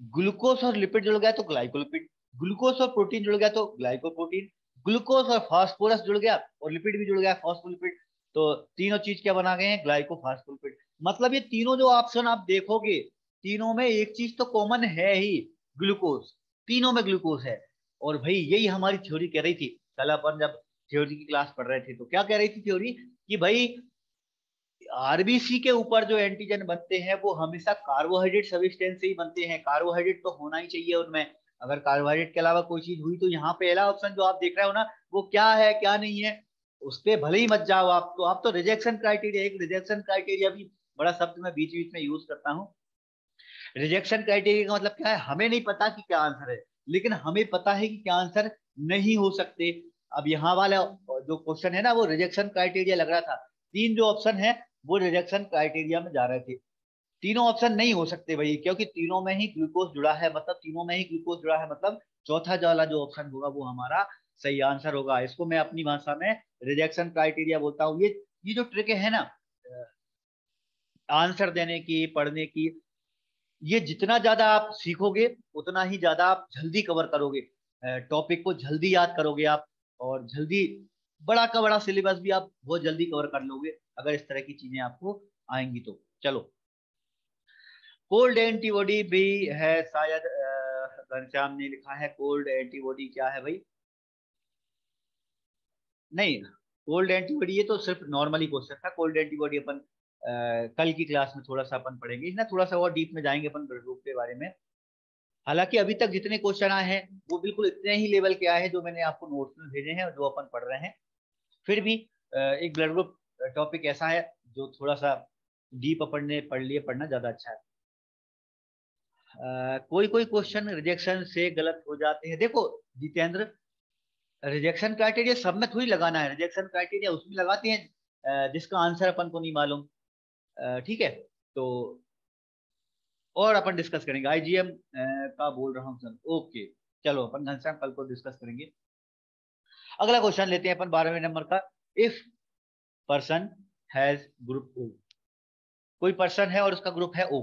ग्लूकोज और लिपिड जुड़ गया तो ग्लाइकोलिपिड ग्लूकोज और प्रोटीन जुड़ गया तो ग्लाइकोप्रोटीन ग्लूकोज और फास्फोरस जुड़ गया और लिपिड भी जुड़ गया फॉस्फोलिपिड तो तीनों चीज़ क्या बना गए हैं? ग्लाइकोफास्फोलिपिड मतलब ये तीनों जो ऑप्शन आप देखोगे, तीनों में एक चीज़ तो कॉमन है ही ग्लूकोज तीनों में ग्लूकोज है। और भाई, यही हमारी थ्योरी कह रही थी। कल अपन जब थ्योरी की क्लास पढ़ रहे थे तो क्या कह रही थी थ्योरी कि भाई आरबीसी के ऊपर जो एंटीजन बनते हैं, वो हमेशा कार्बोहाइड्रेट सबिस्टेंस से ही बनते हैं। कार्बोहाइड्रेट तो होना ही चाहिए उनमें। अगर कार्बोहाइड्रेट के अलावा कोई चीज़ हुई तो यहाँ पहला ऑप्शन जो आप देख रहे हो ना, वो क्या है, क्या नहीं है, उस पर भले ही मत जाओ आप। तो आप तो रिजेक्शन क्राइटेरिया एक रिजेक्शन क्राइटेरिया भी बड़ा शब्द मैं बीच बीच में यूज़ करता हूँ। रिजेक्शन क्राइटेरिया का मतलब क्या है? हमें नहीं पता कि क्या आंसर है, लेकिन हमें पता है कि क्या आंसर नहीं हो सकते। अब यहाँ वाला जो क्वेश्चन है ना, वो रिजेक्शन क्राइटेरिया लग रहा था। तीन जो ऑप्शन है, वो रिजेक्शन क्राइटेरिया में जा रहे थे। तीनों ऑप्शन नहीं हो सकते भाई, क्योंकि तीनों में ही ग्लूकोज जुड़ा है। मतलब तीनों में ही ग्लूकोज जुड़ा है मतलब चौथा वाला जो ऑप्शन होगा, वो हमारा सही आंसर होगा। इसको मैं अपनी भाषा में रिजेक्शन क्राइटेरिया बोलता हूँ। ये ये जो ट्रिक है ना आंसर देने की, पढ़ने की, ये जितना ज़्यादा आप सीखोगे, उतना ही ज़्यादा आप जल्दी कवर करोगे। टॉपिक को जल्दी याद करोगे आप और जल्दी, बड़ा का बड़ा सिलेबस भी आप बहुत जल्दी कवर कर लोगे अगर इस तरह की चीज़ें आपको आएँगी तो। चलो। कोल्ड एंटीबॉडी भी है शायद घनश्याम ने लिखा है। कोल्ड एंटीबॉडी क्या है भाई? नहीं कोल्ड एंटीबॉडी ये तो सिर्फ़ नॉर्मली क्वेश्चन था। कोल्ड एंटीबॉडी अपन कल की क्लास में थोड़ा सा अपन पढ़ेंगे। ना थोड़ा सा और डीप में जाएँगे अपन ब्लड ग्रुप के बारे में। हालाँकि अभी तक जितने क्वेश्चन आए हैं वो बिल्कुल इतने ही लेवल के आए हैं जो मैंने आपको नोट्स में भेजे हैं और जो अपन पढ़ रहे हैं। फिर भी एक ब्लड ग्रुप टॉपिक ऐसा है जो थोड़ा सा डीप अपन ने पढ़ लिए पढ़ना ज़्यादा अच्छा है। आ, कोई कोई क्वेश्चन रिजेक्शन से गलत हो जाते हैं। देखो जितेंद्र रिजेक्शन क्राइटेरिया सब में थोड़ी लगाना है। रिजेक्शन क्राइटेरिया उसमें लगाते हैं जिसका आंसर अपन को नहीं मालूम। ठीक है? तो और अपन डिस्कस करेंगे। आईजीएम का बोल रहा हूँ सर। ओके चलो, अपन घनश्याम कल को डिस्कस करेंगे। अगला क्वेश्चन लेते हैं अपन बारहवें नंबर का। If person has group O कोई पर्सन है और उसका ग्रुप है O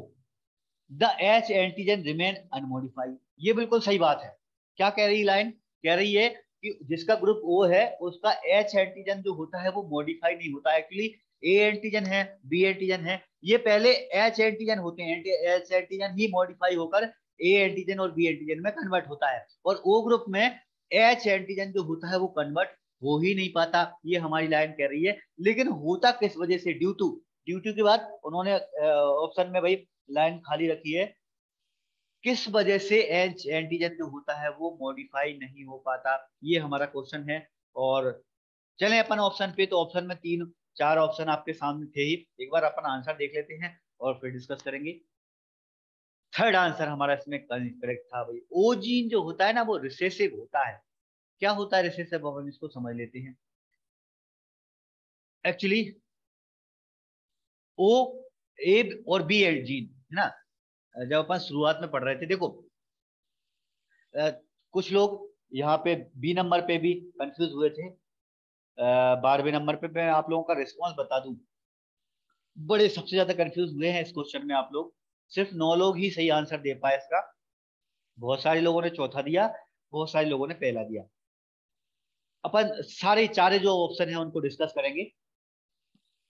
the H antigen remain unmodified ये बिल्कुल सही बात है। क्या कह रही लाइन? कह रही है कि जिसका ग्रुप ओ है, उसका एच एंटीजन जो होता है, वो मॉडिफाई नहीं होता। एक्चुअली ए एंटीजन है बी एंटीजन है। ये पहले एच एंटीजन होते हैं एच एंटीजन ही मॉडिफाई होकर ए एंटीजन और बी एंटीजन में कन्वर्ट होता है। और ओ ग्रुप में एच एंटीजन जो होता है, वो कन्वर्ट हो ही नहीं पाता। ये हमारी लाइन कह रही है। लेकिन होता किस वजह से? ड्यू टू ड्यू टू के बाद उन्होंने ऑप्शन में भाई लाइन खाली रखी है। किस वजह से एच एंटीजन जो होता है, वो मॉडिफाई नहीं हो पाता? ये हमारा क्वेश्चन है। और चले अपन ऑप्शन पे तो ऑप्शन में तीन चार ऑप्शन आपके सामने थे ही। एक बार अपन आंसर देख लेते हैं और फिर डिस्कस करेंगे। थर्ड आंसर हमारा इसमें करेक्ट था भाई। ओ जीन जो होता है ना, वो रिसेसिव होता है। क्या होता है रिसेसिव हम इसको समझ लेते हैं। एक्चुअली ओ ए और बी एल जीन है ना? जब अपन शुरुआत में पढ़ रहे थे, देखो कुछ लोग यहाँ पे बी नंबर पे भी कंफ्यूज हुए थे। बारहवें नंबर पे मैं आप लोगों का रिस्पॉन्स बता दूँ। बड़े सबसे ज़्यादा कंफ्यूज हुए हैं इस क्वेश्चन में आप लोग। सिर्फ़ नौ लोग ही सही आंसर दे पाए इसका। बहुत सारे लोगों ने चौथा दिया बहुत सारे लोगों ने पहला दिया। अपन सारे चारे जो ऑप्शन है उनको डिस्कस करेंगे।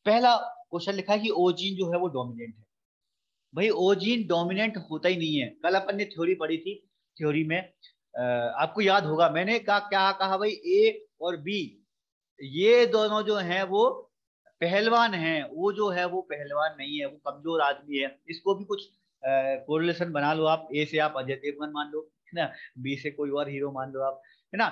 पहला क्वेश्चन लिखा है कि ओजीन जो है वो डोमिनेंट है। भाई ओजीन डोमिनेंट होता ही नहीं है। कल अपन ने थ्योरी पढ़ी थी थ्योरी में। आ, आपको याद होगा मैंने कहा क्या कहा भाई? ए और बी ये दोनों जो हैं वो पहलवान हैं, वो जो है वो पहलवान नहीं है, वो कमज़ोर आदमी है। इसको भी कुछ कोरिलेशन बना लो आप ए से आप अजय देवगन मान लो, है ना? बी से कोई और हीरो मान लो आप, है ना?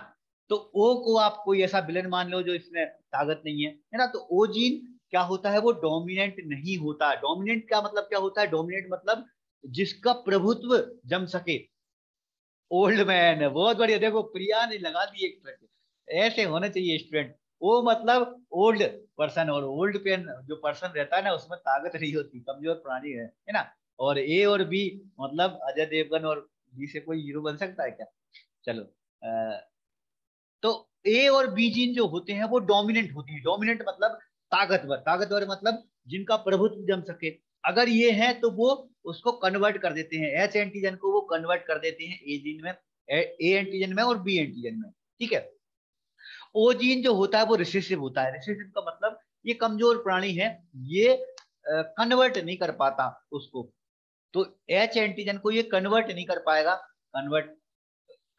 तो ओ को आप कोई ऐसा विलन मान लो जो इसमें ताकत नहीं है है ना? तो ओ जीन क्या होता है? वो डोमिनेंट नहीं होता। डोमिनेंट का मतलब क्या होता है? डोमिनेंट मतलब जिसका प्रभुत्व जम सके। ओल्ड मैन बहुत बढ़िया। देखो, प्रिया ने लगा दी एक ऐसे होने चाहिए स्टूडेंट वो मतलब ओल्ड पर्सन और ओल्ड पेन जो पर्सन रहता है ना उसमें ताकत नहीं होती कमज़ोर प्राणी है है ना? और ए और बी मतलब अजय देवगन और बी से कोई हीरो बन सकता है क्या? चलो आ, तो ए और बी जीन जो होते हैं वो डोमिनेंट होती है। डोमिनेंट मतलब ताकतवर। ताकतवर मतलब जिनका प्रभुत्व जम सके। अगर ये है तो वो उसको कन्वर्ट कर देते हैं। एच एंटीजन को वो कन्वर्ट कर देते हैं ए जीन में ए एंटीजन में और बी एंटीजन में। ठीक है? ओ जीन जो होता है वो रिसेसिव होता है। रिसेसिव का मतलब ये कमज़ोर प्राणी है, ये कन्वर्ट नहीं कर पाता उसको। तो एच एंटीजन को ये कन्वर्ट नहीं कर पाएगा। कन्वर्ट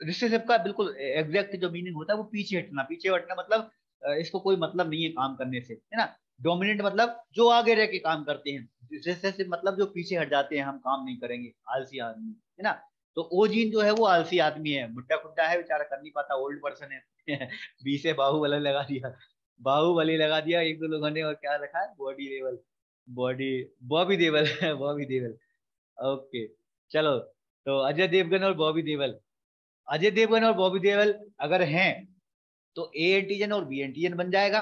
रिसेसिव का बिल्कुल एग्जैक्ट जो मीनिंग होता है वो पीछे हटना। पीछे हटना मतलब इसको कोई मतलब नहीं है काम करने से, है ना? डोमिनेंट मतलब जो आगे रह के काम करते हैं। मतलब जो पीछे हट जाते हैं, हम काम नहीं करेंगे, आलसी आदमी, है ना? तो ओ जीन जो है वो आलसी आदमी है। बुढ़ा खुड्डा है, बेचारा कर नहीं पाता ओल्ड पर्सन है। [LAUGHS] बी से बाहुबली लगा दिया। बाहुबली लगा दिया एक दो लोगों ने और क्या रखा? है body level body Bobby Deol Bobby Deol okay चलो तो अजय देवगन और बॉबी देवल अजय देवगन और बॉबी देवल अगर हैं तो ए एंटीजन और बी एंटीजन बन जाएगा।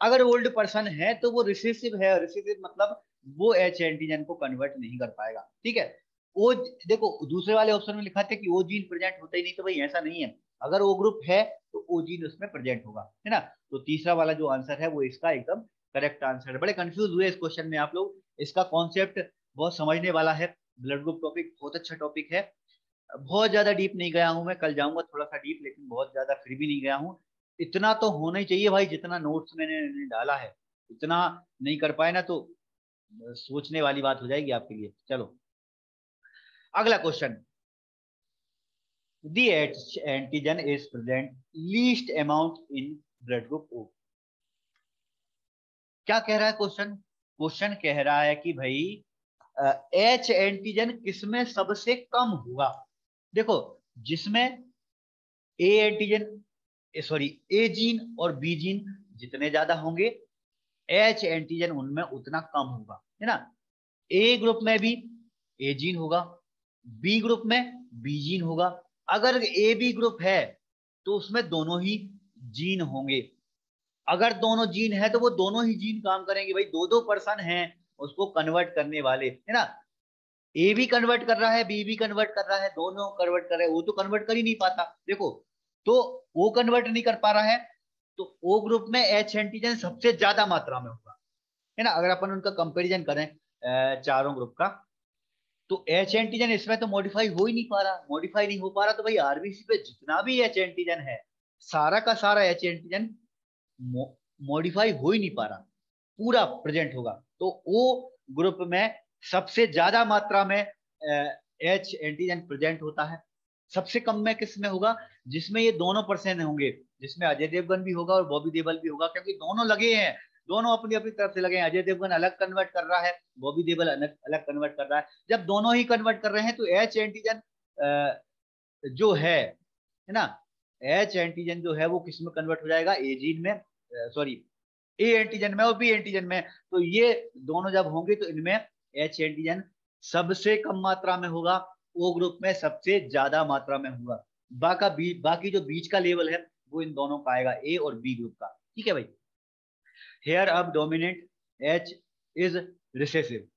अगर ओल्ड पर्सन है तो वो रिसेसिव है। रिसेसिव मतलब वो एच एंटीजन को कन्वर्ट नहीं कर पाएगा। ठीक है? वो देखो, दूसरे वाले ऑप्शन में लिखा था कि वो जीन प्रेजेंट होता ही नहीं तो भाई ऐसा नहीं है। अगर वो ग्रुप है तो वो जीन उसमें प्रेजेंट होगा, है ना? तो तीसरा वाला जो आंसर है, वो इसका एकदम करेक्ट आंसर है। बड़े कंफ्यूज हुए इस क्वेश्चन में आप लोग। इसका कॉन्सेप्ट बहुत समझने वाला है। ब्लड ग्रुप टॉपिक बहुत अच्छा टॉपिक है। बहुत ज़्यादा डीप नहीं गया हूँ मैं। कल जाऊँगा थोड़ा सा डीप लेकिन बहुत ज़्यादा फिर भी नहीं गया हूँ। इतना तो होना ही चाहिए भाई, जितना नोट्स मैंने डाला है। इतना नहीं कर पाए ना तो सोचने वाली बात हो जाएगी आपके लिए। चलो। अगला question. The antigen is present least amount in blood group O क्या कह रहा है क्वेश्चन? क्वेश्चन कह रहा है कि भाई एच एंटीजन किसमें सबसे कम होगा देखो, जिसमें A antigen sorry A gene और बी जीन जितने ज़्यादा होंगे एच एंटीजन उनमें उतना कम होगा, है ना? ए ग्रुप में भी ए जीन होगा बी ग्रुप में बी जीन होगा। अगर ए बी ग्रुप है तो उसमें दोनों ही जीन होंगे। अगर दोनों जीन है तो वो दोनों ही जीन काम करेंगे। भाई दो दो पर्सन हैं, उसको कन्वर्ट करने वाले, है ना? ए भी कन्वर्ट कर रहा है बी भी कन्वर्ट कर रहा है, दोनों कन्वर्ट कर रहे हैं। वो तो कन्वर्ट कर ही नहीं पाता। देखो तो वो कन्वर्ट नहीं कर पा रहा है तो ओ ग्रुप में एच एंटीजन सबसे ज़्यादा मात्रा में होगा। है ना? अगर अपन उनका कंपेरिजन करें चारों ग्रुप का तो एच एंटीजन इसमें तो मॉडिफाई हो ही नहीं पा रहा। मॉडिफाई नहीं हो पा रहा तो भाई आरबीसी पे जितना भी एच एंटीजन है, सारा का सारा एच एंटीजन मॉडिफाई हो ही नहीं पा रहा। पूरा प्रेजेंट होगा। तो ओ ग्रुप में सबसे ज़्यादा मात्रा में एच एंटीजन प्रेजेंट होता है। सबसे कम में किसमें होगा? जिसमें ये दोनों परसेंट होंगे, जिसमें अजय देवगन भी होगा और बॉबी देवल भी होगा, क्योंकि दोनों लगे हैं। दोनों अपनी अपनी तरफ़ से लगे हैं। अजय देवगन अलग कन्वर्ट कर रहा है बॉबी देवल अलग कन्वर्ट कर रहा है। जब दोनों ही कन्वर्ट कर रहे हैं तो एच एंटीजन जो है है ना? एच एंटीजन जो है वो किसमें कन्वर्ट हो जाएगा? ए जीन में सॉरी ए एंटीजन में और बी एंटीजन में। तो ये दोनों जब होंगे तो इनमें एच एंटीजन सबसे कम मात्रा में होगा ओ ग्रुप में सबसे ज़्यादा मात्रा में होगा। बाका बी, बाकी जो बीच का लेवल है वो इन दोनों का आएगा ए और बी ग्रुप का। ठीक है भाई? हेयर अब डोमिनेंट एच इज़ रिसेसिव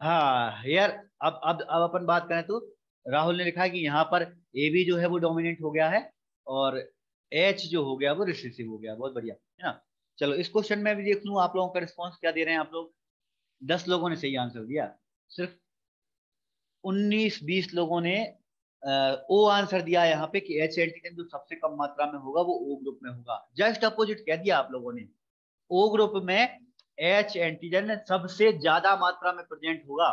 हाँ हेयर अब अब अब अपन बात करें तो राहुल ने लिखा कि यहाँ पर ए बी जो है वो डोमिनेंट हो गया है और एच जो हो गया वो रिसेसिव हो गया। बहुत बढ़िया, है ना? चलो, इस क्वेश्चन में भी देख लू, आप लोगों का रिस्पॉन्स क्या दे रहे हैं आप लोग? दस लोगों ने सही आंसर दिया। सिर्फ़ उन्नीस बीस लोगों ने ओ आंसर दिया यहाँ पे कि एच एंटीजन जो सबसे कम मात्रा में होगा वो ओ ग्रुप में होगा। जस्ट अपोजिट कह दिया आप लोगों ने। ओ ग्रुप में एच एंटीजन सबसे ज़्यादा मात्रा में प्रेजेंट होगा।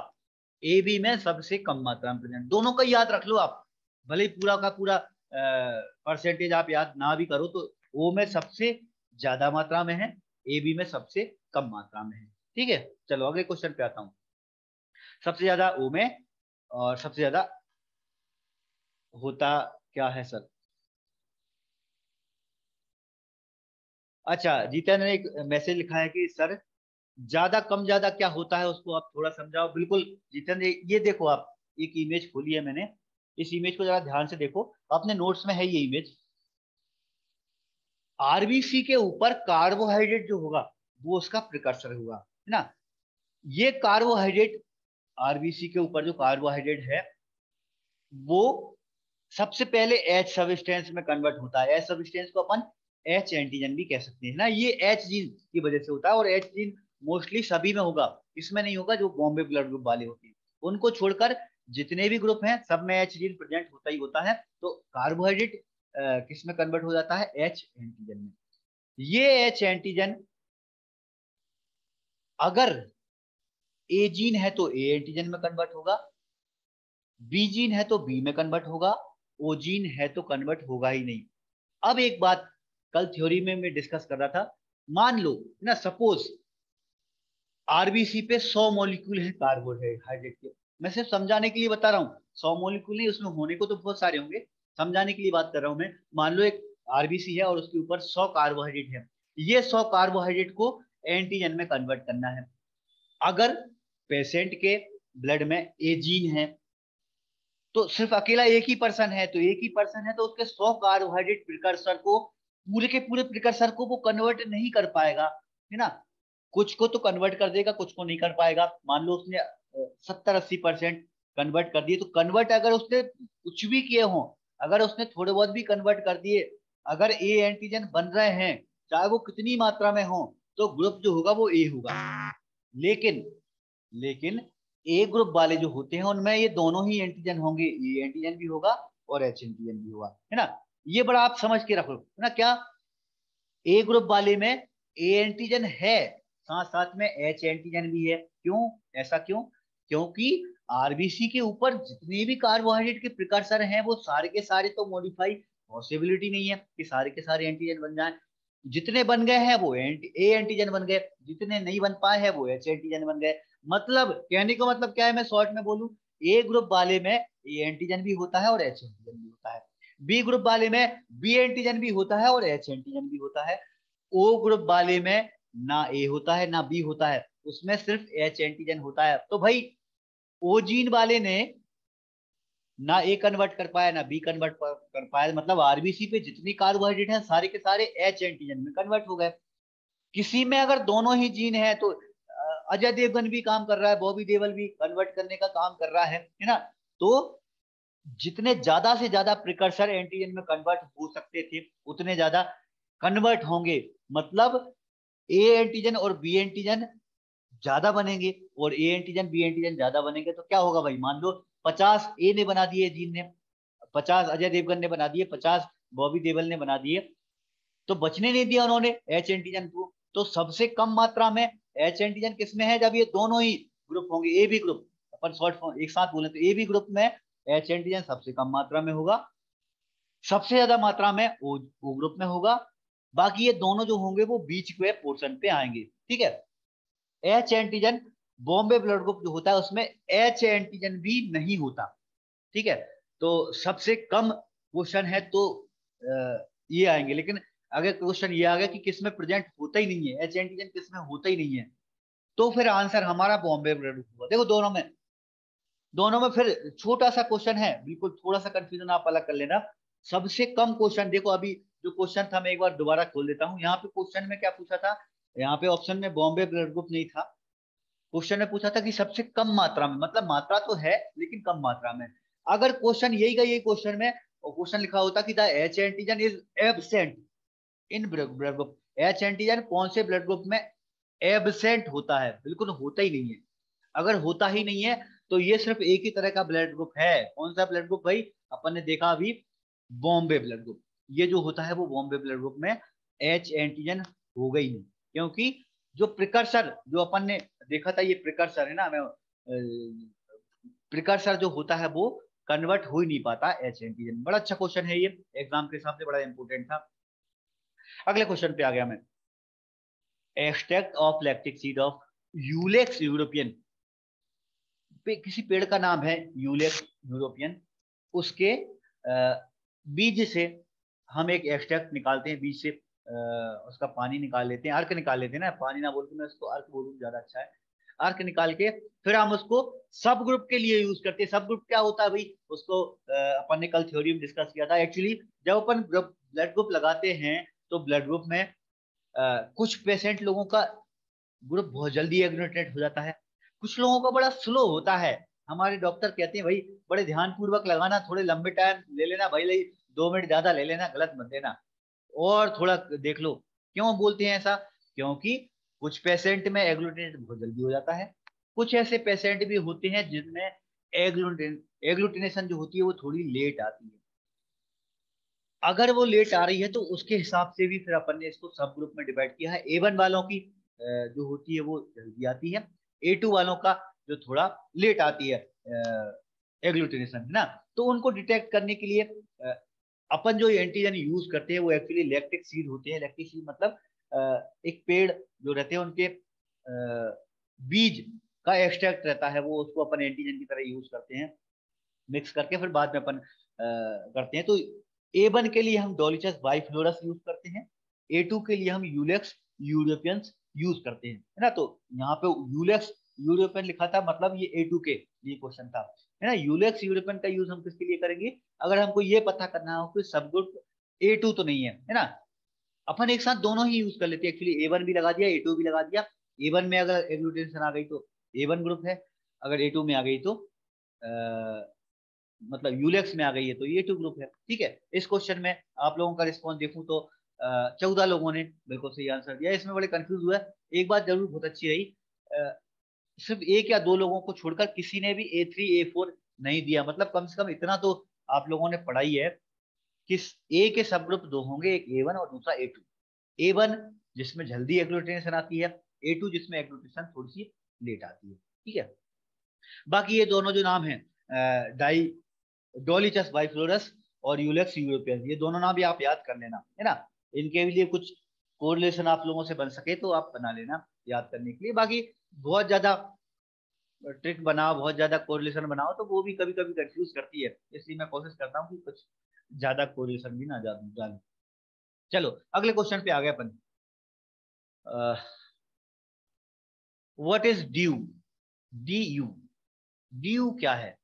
ए बी में सबसे कम मात्रा में प्रेजेंट दोनों का याद रख लो आप। भले पूरा का पूरा परसेंटेज आप याद ना भी करो तो ओ में सबसे ज़्यादा मात्रा में है ए बी में सबसे कम मात्रा में है। ठीक है? चलो अगले क्वेश्चन पे आता हूँ। सबसे ज़्यादा ओ में और सबसे ज़्यादा होता क्या है सर? अच्छा जीतन ने एक मैसेज लिखा है कि, सर, ज़्यादा कम ज़्यादा क्या होता है उसको आप थोड़ा समझाओ। बिल्कुल, जीतन ये देखो आप, एक इमेज खोली है मैंने। इस इमेज को जरा ध्यान से देखो। अपने नोट्स में है ये इमेज आरबीसी के ऊपर कार्बोहाइड्रेट जो होगा, वो उसका प्रिकर्सर होगा, है ना? ये कार्बोहाइड्रेट आरबीसी के ऊपर जो कार्बोहाइड्रेट है, वो सबसे पहले एच सबस्टेंस में कन्वर्ट होता है। एच सबस्टेंस को अपन एच एंटीजन भी कह सकते हैं। ना, ये एच जीन की वजह से होता है और एच जीन मोस्टली सभी में होगा। इसमें नहीं होगा जो बॉम्बे ब्लड ग्रुप वाले होते हैं। उनको छोड़कर जितने भी ग्रुप हैं, सब में एच जीन प्रेजेंट होता ही होता है। तो कार्बोहाइड्रेट किसमें कन्वर्ट हो जाता है? एच एंटीजन में। ये एच एंटीजन अगर ए जीन है तो ए एंटीजन में कन्वर्ट होगा। बी जीन है तो बी में कन्वर्ट होगा। ओ जीन है तो कन्वर्ट होगा ही नहीं। अब एक बात, कल थ्योरी में मैं डिस्कस कर रहा था, मान लो, ना सपोज़ आरबीसी पे 100 मॉलिक्यूल है कार्बोहाइड्रेट के। मैं सिर्फ़ समझाने के लिए बता रहा हूँ, सौ मॉलिक्यूल नहीं, उसमें होने को तो बहुत सारे होंगे। समझाने के लिए बात कर रहा हूँ मैं, मान लो एक आरबीसी है और उसके ऊपर सौ कार्बोहाइड्रेट है। ये सौ कार्बोहाइड्रेट को एंटीजन में कन्वर्ट करना है। अगर पेशेंट के ब्लड में ए जीन है तो सिर्फ़ अकेला एक ही पर्सन है तो एक ही पर्सन है तो उसके सौ कार्बोहाइड्रेट प्रिकर्सर को, पूरे के पूरे प्रिकर्सर को वो कन्वर्ट नहीं कर पाएगा, है ना? कुछ को तो कन्वर्ट कर देगा, कुछ को नहीं कर पाएगा। मान लो उसने सत्तर अस्सी परसेंट कन्वर्ट कर दिए तो कन्वर्ट अगर उसने कुछ भी किए हों, अगर उसने थोड़े बहुत भी कन्वर्ट कर दिए, अगर ए एंटीजन बन रहे हैं, चाहे वो कितनी मात्रा में हो तो ग्रुप जो होगा वो ए होगा। लेकिन लेकिन ए ग्रुप वाले जो होते हैं, उनमें ये दोनों ही एंटीजन होंगे ए एंटीजन भी होगा और एच एंटीजन भी होगा, है ना? ये बड़ा आप समझ के रखो है ना क्या? ए ग्रुप वाले में ए एंटीजन है साथ साथ में एच एंटीजन भी है। क्यों? ऐसा क्यों? क्योंकि आरबीसी के ऊपर जितने भी कार्बोहाइड्रेट के प्रिकर्सर हैं, वो सारे के सारे तो मॉडिफाई पॉसिबिलिटी नहीं है कि सारे के सारे एंटीजन बन जाए। जितने बन गए हैं, वो एंटी ए एंटीजन बन गए, जितने नहीं बन पाए हैं, वो एच एंटीजन बन गए। मतलब कहने का मतलब क्या है? मैं शॉर्ट में बोलू ए ग्रुप वाले में ए एंटीजन भी होता है और एच एंटीजन भी होता है। बी ग्रुप वाले में बी एंटीजन भी होता है और एच एंटीजन भी होता है। ओ ग्रुप वाले में ना ए होता है, ना बी होता है, उसमें सिर्फ़ एच एंटीजन होता है। तो भाई ओ जीन वाले ने ना ए कन्वर्ट कर पाया, ना बी कन्वर्ट कर पाया मतलब आरबीसी पे जितनी कार्बोहाइड्रेट है, सारे के सारे एच एंटीजन में कन्वर्ट हो गए। किसी में अगर दोनों ही जीन है तो अजय देवगन भी काम कर रहा है, बॉबी देवल भी कन्वर्ट करने का काम कर रहा है है ना? तो जितने ज़्यादा से ज़्यादा प्रिकर्सर एंटीजन में कन्वर्ट हो सकते थे, उतने ज़्यादा कन्वर्ट होंगे। मतलब ए एंटीजन और बी एंटीजन ज़्यादा बनेंगे और ए एंटीजन बी एंटीजन ज़्यादा बनेंगे तो क्या होगा भाई? मान लो पचास ए ने बना दिए जीन ने, पचास अजय देवगन ने बना दिए, पचास बॉबी देवल ने बना दिए तो बचने नहीं दिया उन्होंने एच एंटीजन को। तो सबसे कम मात्रा में एच एंटीजन किसमें है? जब ये दोनों ही ग्रुप होंगे ए बी ग्रुप अपन शॉर्ट एक साथ बोले तो ए बी ग्रुप में एच एंटीजन सबसे कम मात्रा में होगा सबसे ज़्यादा मात्रा में ओ, ओ ग्रुप में होगा बाकी ये दोनों जो होंगे वो बीच के पोर्शन पे आएँगे ठीक है? H antigen Bombay blood group जो होता है उसमें एच एंटीजन भी नहीं होता ठीक है? तो सबसे कम क्वेश्चन है तो ये आएँगे लेकिन अगर क्वेश्चन ये आ गया कि किसमें प्रेजेंट होता ही नहीं है एच एंटीजन किसमें होता ही नहीं है। तो फिर आंसर हमारा बॉम्बे ब्लड होगा देखो दोनों में दोनों में फिर छोटा सा क्वेश्चन है, बिल्कुल थोड़ा सा कंफ्यूजन आप अलग कर लेना। सबसे कम क्वेश्चन देखो अभी जो क्वेश्चन था, मैं एक बार दोबारा खोल देता हूँ। यहाँ पे क्वेश्चन में क्या पूछा था? यहाँ पे ऑप्शन में बॉम्बे ब्लड ग्रुप नहीं था। क्वेश्चन में पूछा था कि सबसे कम मात्रा में मतलब मात्रा तो है, लेकिन कम मात्रा में। अगर क्वेश्चन यही का यही क्वेश्चन में क्वेश्चन लिखा होता कि the H antigen is absent in blood group H antigen कौन से ब्लड ग्रुप में एबसेंट होता है? बिल्कुल होता ही नहीं है। अगर होता ही नहीं है तो ये सिर्फ़ एक ही तरह का ब्लड ग्रुप है। कौन सा ब्लड ग्रुप भाई? अपन ने देखा अभी बॉम्बे ब्लड ग्रुप ये जो होता है वो बॉम्बे ब्लड ग्रुप में एच एंटीजन हो गई नहीं। क्योंकि जो प्रिकर्सर जो अपन ने देखा था, ये प्रिकर्सर है ना मैं प्रिकर्सर जो होता है वो कन्वर्ट हो ही नहीं पाता एच एंटीजन बड़ा अच्छा क्वेश्चन है ये। एग्ज़ाम के हिसाब से बड़ा इंपोर्टेंट था। अगले क्वेश्चन पे आ गया मैं। Extract of lactic seed of Ulex European पे किसी पेड़ का नाम है यूलेक्स यूरोपियन उसके बीज से हम एक एक्सट्रैक्ट निकालते हैं, बीज से उसका पानी निकाल लेते हैं, अर्क निकाल लेते हैं ना। पानी ना बोल के मैं उसको, अर्क बोलूँ ज़्यादा अच्छा है। अर्क निकाल के फिर हम उसको सब ग्रुप के लिए यूज़ करते हैं। सब ग्रुप क्या होता है भाई? उसको अपन ने कल थ्योरी में डिस्कस किया था। एक्चुअली जब अपन ब्लड ग्रुप लगाते हैं तो ब्लड ग्रुप में आ, कुछ पेशेंट लोगों का ग्रुप बहुत जल्दी एग्नोटेट हो जाता है। कुछ लोगों का बड़ा स्लो होता है। हमारे डॉक्टर कहते हैं भाई बड़े ध्यान पूर्वक लगाना थोड़े लंबे टाइम ले लेना भाई दो मिनट ज़्यादा ले लेना गलत मत देना। और थोड़ा देख लो। क्यों बोलते हैं ऐसा? क्योंकि कुछ पेशेंट में एग्लूटिनेट बहुत जल्दी हो जाता है। कुछ ऐसे पेशेंट भी होते हैं जिनमें एग्लूटिन एग्लूटिनेशन जो होती है वो थोड़ी लेट आती है। अगर वो लेट आ रही है तो उसके हिसाब से भी फिर अपन ने इसको सब ग्रुप में डिवाइड किया है। ए वन वालों की जो होती है, वो जल्दी आती है। ए टू वालों का जो थोड़ा लेट आती है एग्लूटिनेशन ना? तो उनको डिटेक्ट करने के लिए अपन जो एंटीजन यूज़ करते हैं, वो एक्चुअली लैक्टिक सीड होते हैं। लैक्टिक सीड मतलब एक पेड़ जो रहते हैं, उनके बीज का एक्सट्रैक्ट रहता है, वो उसको अपन एंटीजन की तरह यूज़ करते हैं। मिक्स करके फिर बाद में अपन करते हैं। तो ए वन के लिए हम डोलिचस बाइफ्लोरस यूज़ करते हैं ए टू के लिए हम यूलेक्स यूरोपियंस यूज़ करते हैं, है ना? तो यहाँ पे यूलेक्स यूरोपियन लिखा था मतलब ये ए टू के लिए क्वेश्चन था, है ना? यूलेक्स यूरोपियन का यूज़ हम किसके लिए करेंगे? अगर हमको ये पता करना हो कि सब ग्रुप ए टू तो नहीं है है ना? अपन एक साथ दोनों ही यूज़ कर लेते हैं। एक्चुअली ए वन भी लगा दिया ए टू भी लगा दिया। ए वन में अगर एग्लूटेशन आ गई तो ए वन ग्रुप है, अगर ए टू में आ गई तो मतलब यूलेक्स में आ गई है तो ये टू ग्रुप है। ठीक है, इस क्वेश्चन में आप लोगों का रिस्पॉन्स देखूँ तो चौदह लोगों ने बिल्कुल सही आंसर दिया। इसमें बड़े कंफ्यूज हुआ एक बात ज़रूर बहुत अच्छी रही सिर्फ़ एक या दो लोगों को छोड़कर किसी ने भी ए थ्री ए फोर नहीं दिया। मतलब कम से कम इतना तो आप लोगों ने पढ़ाई है कि ए के सब ग्रुप दो होंगे, एक ए वन और दूसरा ए टू ए वन जिसमें जल्दी एग्लूटेशन आती है ए टू जिसमें एग्लूटेशन थोड़ी सी लेट आती है। ठीक है? बाकी ये दोनों जो नाम है डाई डोलिचस बाइफ्लोरस और यूलेक्स यूरोपियन। ये दोनों नाम भी आप याद कर लेना, है ना? इनके लिए कुछ कोरिलेशन आप लोगों से बन सके तो आप बना लेना याद करने के लिए। बाकी बहुत ज़्यादा ट्रिक बनाओ, बहुत ज़्यादा कोरिलेशन बनाओ तो वो भी कभी कभी कंफ्यूज करती है। इसलिए मैं कोशिश करता हूँ कि कुछ ज़्यादा कोरिलेशन भी ना जान। चलो, अगले क्वेश्चन पे आ गए अपन। What is Du D U D U क्या है?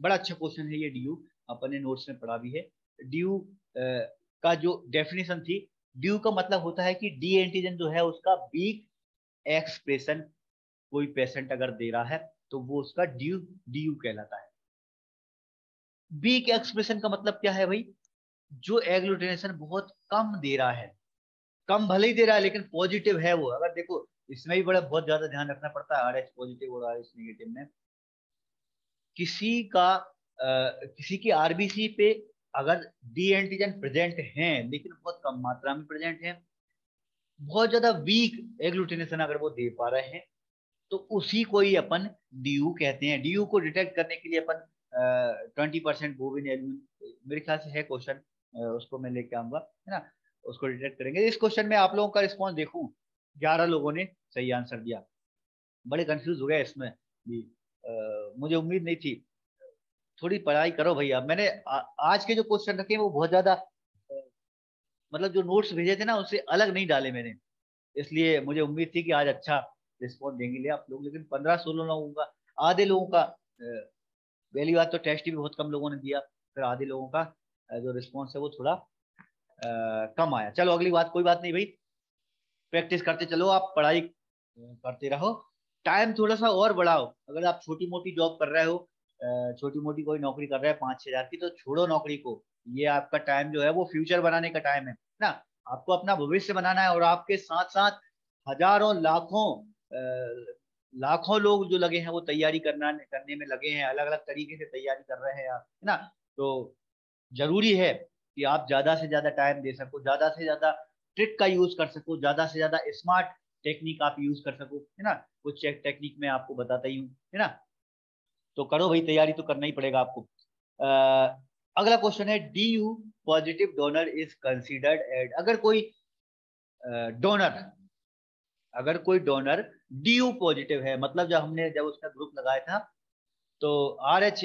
बड़ा अच्छा क्वेश्चन है ये ड्यू, अपने नोट्स में पढ़ा भी है। ड्यू का जो डेफिनेशन थी, ड्यू का मतलब होता है कि डी एंटीजन जो है उसका वीक एक्सप्रेशन कोई पेशेंट अगर दे रहा है तो वो उसका ड्यू ड्यू कहलाता है। वीक एक्सप्रेशन का मतलब क्या है भाई? जो एग्लूटिनेशन बहुत कम दे रहा है। कम भले ही दे रहा है, लेकिन पॉजिटिव है वो। अगर देखो, इसमें भी बड़ा, बहुत ज़्यादा ध्यान रखना पड़ता है आर एच पॉजिटिव और आर एच निगेटिव में। किसी का आ, किसी की आरबीसी पे अगर डी एंटीजन प्रेजेंट हैं लेकिन बहुत कम मात्रा में प्रेजेंट हैं बहुत ज़्यादा वीक एग्लूटिनेशन अगर वो दे पा रहे हैं तो उसी को ही अपन डीयू कहते हैं। डीयू को डिटेक्ट करने के लिए अपन ट्वेंटी परसेंट बोविन मेरे ख्याल से है क्वेश्चन उसको मैं लेके आऊँगा है ना? उसको डिटेक्ट करेंगे। इस क्वेश्चन में आप लोगों का रिस्पॉन्स देखूँ। ग्यारह लोगों ने सही आंसर दिया। बड़े कंफ्यूज हो गए इसमें भी मुझे उम्मीद नहीं थी। थोड़ी पढ़ाई करो भैया। मैंने आ, आज के जो क्वेश्चन रखे वो बहुत ज़्यादा मतलब जो नोट्स भेजे थे ना उससे अलग नहीं डाले मैंने। इसलिए मुझे उम्मीद थी कि आज अच्छा रिस्पॉन्स देंगे। ले आप लोग लेकिन पंद्रह सोलह लोगों का आधे लोगों का पहली बात तो टेस्ट भी बहुत कम लोगों ने दिया फिर आधे लोगों का जो रिस्पॉन्स है वो थोड़ा आ, कम आया। चलो अगली बात कोई बात नहीं भाई। प्रैक्टिस करते चलो आप पढ़ाई करते रहो। टाइम थोड़ा सा और बढ़ाओ। अगर आप छोटी मोटी जॉब कर रहे हो छोटी मोटी कोई नौकरी कर रहा है पाँच छह हज़ार की तो छोड़ो नौकरी को। ये आपका टाइम जो है वो फ्यूचर बनाने का टाइम है ना? आपको अपना भविष्य बनाना है और आपके साथ साथ हज़ारों लाखों लाखों लोग जो लगे हैं वो तैयारी करना, करने में लगे हैं अलग अलग तरीके से तैयारी कर रहे हैं आप, है ना? तो ज़रूरी है कि आप ज़्यादा से ज़्यादा टाइम दे सको, ज़्यादा से ज़्यादा ट्रिक का यूज़ कर सको, ज़्यादा से ज़्यादा स्मार्ट टेक्निक आप यूज़ कर सको है ना? कुछ टेक्निक में आपको बताता ही हूँ है ना? तो करो भाई तैयारी तो करना ही पड़ेगा आपको। आ, अगला क्वेश्चन है D U positive donor is considered as अगर कोई डोनर अगर कोई डोनर डी यू पॉजिटिव है मतलब जब हमने जब उसका ग्रुप लगाया था तो आर एच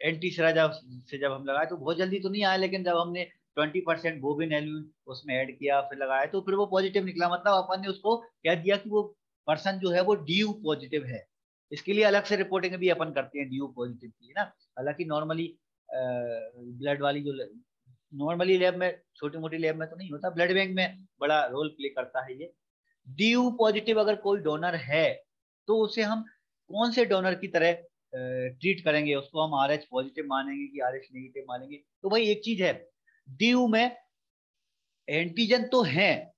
एंटी से जब हम लगाए तो बहुत जल्दी तो नहीं आया लेकिन जब हमने ट्वेंटी परसेंट बोबिन एल्यून उसमें ऐड किया, फिर लगाया तो फिर वो पॉजिटिव निकला। मतलब अपन ने उसको कह दिया कि वो पर्सन जो है वो डी यू पॉजिटिव है। इसके लिए अलग से रिपोर्टिंग भी अपन करते हैं डी यू पॉजिटिव की, है ना? हालाँकि नॉर्मली ब्लड वाली जो नॉर्मली लैब में छोटी मोटी लैब में तो नहीं होता ब्लड बैंक में बड़ा रोल प्ले करता है ये। डी पॉजिटिव अगर कोई डोनर है तो उसे हम कौन से डोनर की तरह ट्रीट करेंगे? उसको हम आर एच पॉजिटिव मानेंगे कि आर एच नेगेटिव मानेंगे? तो भाई एक चीज़ है। डी में एंटीजन तो है,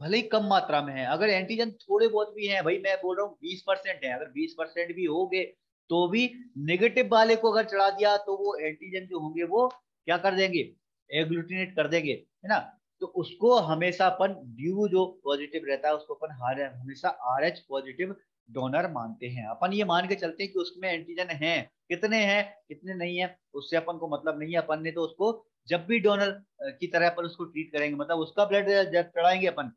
भले ही कम मात्रा में है, अगर एंटीजन थोड़े बहुत भी हैं, भाई मैं बोल रहा हूँ बीस परसेंट है, अगर बीस परसेंट भी हो गए तो भी नेगेटिव वाले को अगर चढ़ा दिया तो वो एंटीजन जो होंगे, वो क्या कर देंगे? एग्लूटिनेट कर देंगे, है ना? तो उसको हमेशा अपन ड्यू जो पॉजिटिव रहता है, उसको अपन हमेशा आर एच पॉजिटिव डोनर मानते हैं। अपन ये मान के चलते हैं कि उसमें एंटीजन है, कितने हैं, कितने नहीं है, उससे अपन को मतलब नहीं है, अपन ने तो उसको जब भी डोनर की तरह अपन उसको ट्रीट करेंगे मतलब उसका ब्लड चढ़ाएँगे अपन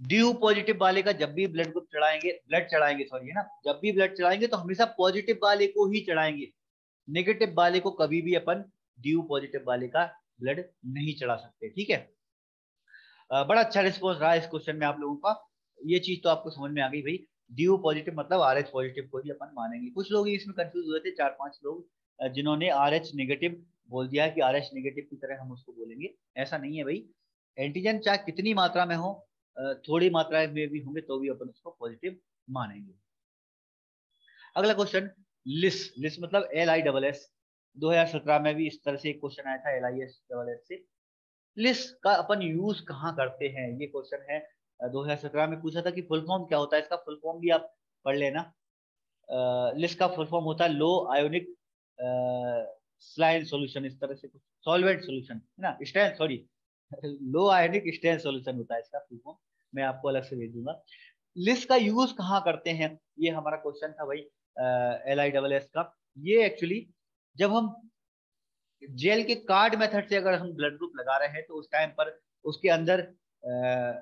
ड्यू पॉजिटिव वाले का जब भी ब्लड ग्रुप चढ़ाएँगे ब्लड चढ़ाएँगे सॉरी है ना? जब भी ब्लड चढ़ाएँगे तो हमेशा पॉजिटिव वाले को ही चढ़ाएँगे। नेगेटिव वाले को कभी भी अपन ड्यू पॉजिटिव वाले का ब्लड नहीं चढ़ा सकते, ठीक है? बड़ा अच्छा रिस्पॉन्स रहा इस क्वेश्चन में आप लोगों का। ये चीज़ तो आपको समझ में आ गई भाई। ड्यू पॉजिटिव मतलब आरएच पॉजिटिव को ही अपन मानेंगे। कुछ लोग इसमें कंफ्यूज हुए थे चार पाँच लोग जिन्होंने आर एच नेगेटिव बोल दिया कि आर एच नेगेटिव की तरह हम उसको बोलेंगे। ऐसा नहीं है भाई। एंटीजन चाहे कितनी मात्रा में हो थोड़ी मात्रा में भी होंगे तो भी अपन उसको पॉजिटिव मानेंगे। अगला क्वेश्चन लिस। लिस मतलब एल आई डबल एस 2017 में भी इस तरह से एक क्वेश्चन आया था L I S double S से। लिस का अपन यूज़ कहाँ करते हैं? ये क्वेश्चन है। 2017 में पूछा था कि फुल फॉर्म क्या होता है? इसका फुल फॉर्म भी आप पढ़ लेना। लिस्ट का फुल फॉर्म होता है लो आयोनिक स्लाइन सॉल्यूशन इस तरह से कुछ सॉल्वेंट सॉल्यूशन है ना? Stand sorry low ionic stand solution होता है इसका फुल मैं आपको अलग से भेज दूँगा लिस्ट का यूज़ कहाँ करते हैं? ये हमारा क्वेश्चन था भाई एल आई डबल एस का। ये एक्चुअली जब हम जेल के कार्ड मेथड से अगर हम ब्लड ग्रुप लगा रहे हैं तो उस टाइम पर उसके अंदर आ,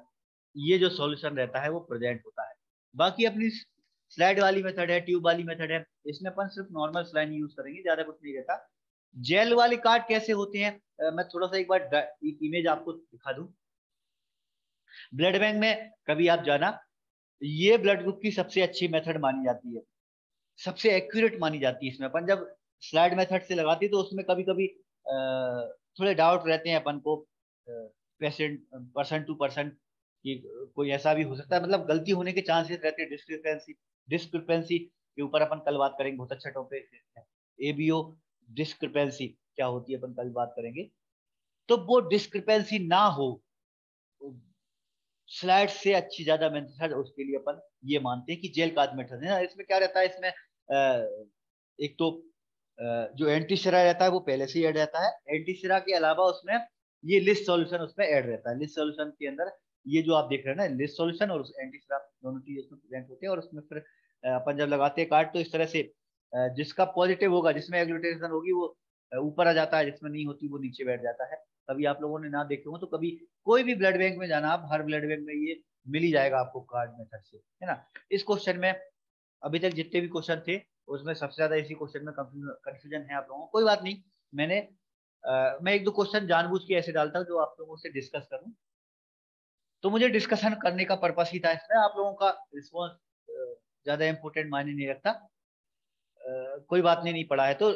ये जो सॉल्यूशन रहता है वो प्रेजेंट होता है। बाकी अपनी स्लाइड वाली मेथड है ट्यूब वाली मेथड है इसमें अपन सिर्फ़ नॉर्मल स्लाइन यूज़ करेंगे ज़्यादा कुछ नहीं रहता। जेल वाले कार्ड कैसे होते हैं? मैं थोड़ा सा एक बार एक इमेज आपको दिखा दूँ। ब्लड बैंक में कभी आप जाना, ये ब्लड ग्रुप की सबसे अच्छी मेथड मानी जाती है। सबसे एक्यूरेट मानी जाती है इसमें। अपन जब स्लाइड मेथड से लगाती तो उसमें कभी कभी थोड़े डाउट रहते हैं अपन को पेशेंट पर्सन टू पर्सन कि कोई ऐसा भी हो सकता है। मतलब गलती होने के चांसेस रहते हैं। डिस्क्रिपेंसी डिस्क्रिपेंसी के ऊपर अपन कल बात करेंगे, बहुत अच्छा टॉपिक है। एबीओ डिस्क्रिपेंसी क्या होती है, अपन कल बात करेंगे। तो वो डिस्क्रिपेंसी ना हो स्लाइड से अच्छी ज़्यादा मेथड उसके लिए अपन ये मानते हैं कि जेल का मेथड है ना, इसमें क्या रहता है, इसमें एक तो जो एंटीसिरा रहता है, वो पहले से ही ऐड रहता है। एंटीसिरा के अलावा उसमें ये लिस्ट सॉल्यूशन उसमें ऐड रहता है। लिस्ट सॉल्यूशन के अंदर ये जो आप देख रहे हैं ना लिस्ट सॉल्यूशन और एंटी एंटीसिरा दोनों चीज़ उसमें प्रेजेंट होते हैं और उसमें फिर अपन जब लगाते हैं कार्ड तो इस तरह से जिसका पॉजिटिव होगा जिसमें एग्लूटेशन होगी वो ऊपर आ जाता है जिसमें नहीं होती वो नीचे बैठ जाता है। कभी आप लोगों ने ना देखे हो तो कभी कोई भी ब्लड बैंक में जाना आप हर ब्लड बैंक में ये मिल ही जाएगा आपको कार्ड मेथड से है ना? इस क्वेश्चन में अभी तक जितने भी क्वेश्चन थे उसमें सबसे ज़्यादा इसी क्वेश्चन में कंफ्यूजन है आप लोगों को। कोई बात नहीं मैंने आ, मैं एक दो क्वेश्चन जानबूझ के ऐसे डालता हूँ जो आप लोगों से डिस्कस करूँ। तो मुझे डिस्कशन करने का पर्पस ही था इसमें। आप लोगों का रिस्पॉन्स ज़्यादा इंपोर्टेंट मायने नहीं रखता। कोई बात नहीं नहीं पड़ा है। तो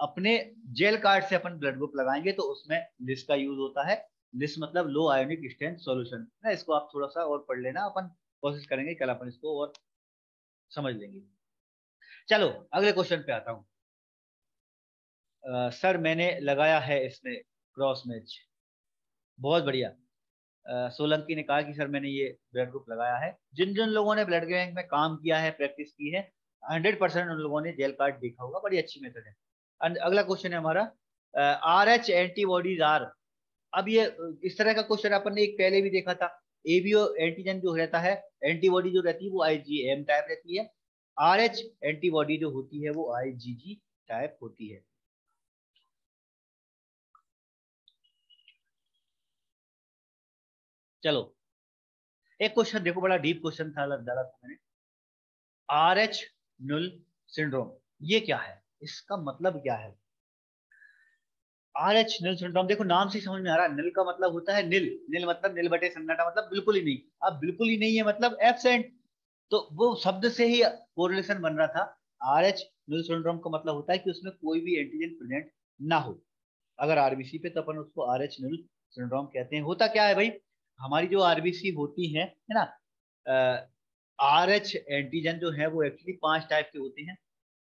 अपने जेल कार्ड से अपन ब्लड ग्रुप लगाएँगे तो उसमें लिस्ट का यूज़ होता है। लिस्ट मतलब लो आयोनिक स्टेंट सॉल्यूशन। ना इसको आप थोड़ा सा और पढ़ लेना, अपन कोशिश करेंगे, कल अपन इसको और समझ लेंगे। चलो, अगले क्वेश्चन पे आता हूँ। सर, मैंने लगाया है इसमें क्रॉस मैच। बहुत बढ़िया। सोलंकी ने कहा कि, सर, मैंने ये ब्लड ग्रुप लगाया है। जिन जिन लोगों ने ब्लड बैंक में काम किया है, प्रैक्टिस की है हंड्रेड परसेंट उन लोगों ने जेल कार्ड देखा होगा, बड़ी अच्छी मेथड है। अगला क्वेश्चन है हमारा आर एच एंटीबॉडीज आर अब ये, इस तरह का क्वेश्चन अपन ने एक पहले भी देखा था। एबीओ एंटीजन जो रहता है एंटीबॉडी जो रहती है, वो आईजीएम टाइप रहती है। आर एच एंटीबॉडी जो होती है, वो आईजीजी टाइप होती है। चलो, एक क्वेश्चन देखो बड़ा डीप क्वेश्चन था डाला था मैंने। आर एच नुल सिंड्रोम ये क्या है? इसका मतलब क्या है? आर एच नील सिंड्रोम देखो नाम से समझ में आ रहा है। नील का मतलब होता है नील नील मतलब नील बटे सन्नाटा मतलब बिल्कुल ही नहीं। अब बिल्कुल ही नहीं है मतलब एबसेंट तो वो शब्द से ही कोरिलेशन बन रहा था। आर एच नील सिंड्रोम का मतलब होता है कि उसमें कोई भी एंटीजन प्रेजेंट ना हो। अगर आरबीसी पे तो अपन उसको आर एच नील सिंड्रोम कहते हैं। होता क्या है भाई? हमारी जो आरबीसी होती है है ना? आर एच एंटीजन जो है, वो एक्चुअली पाँच टाइप के होते हैं।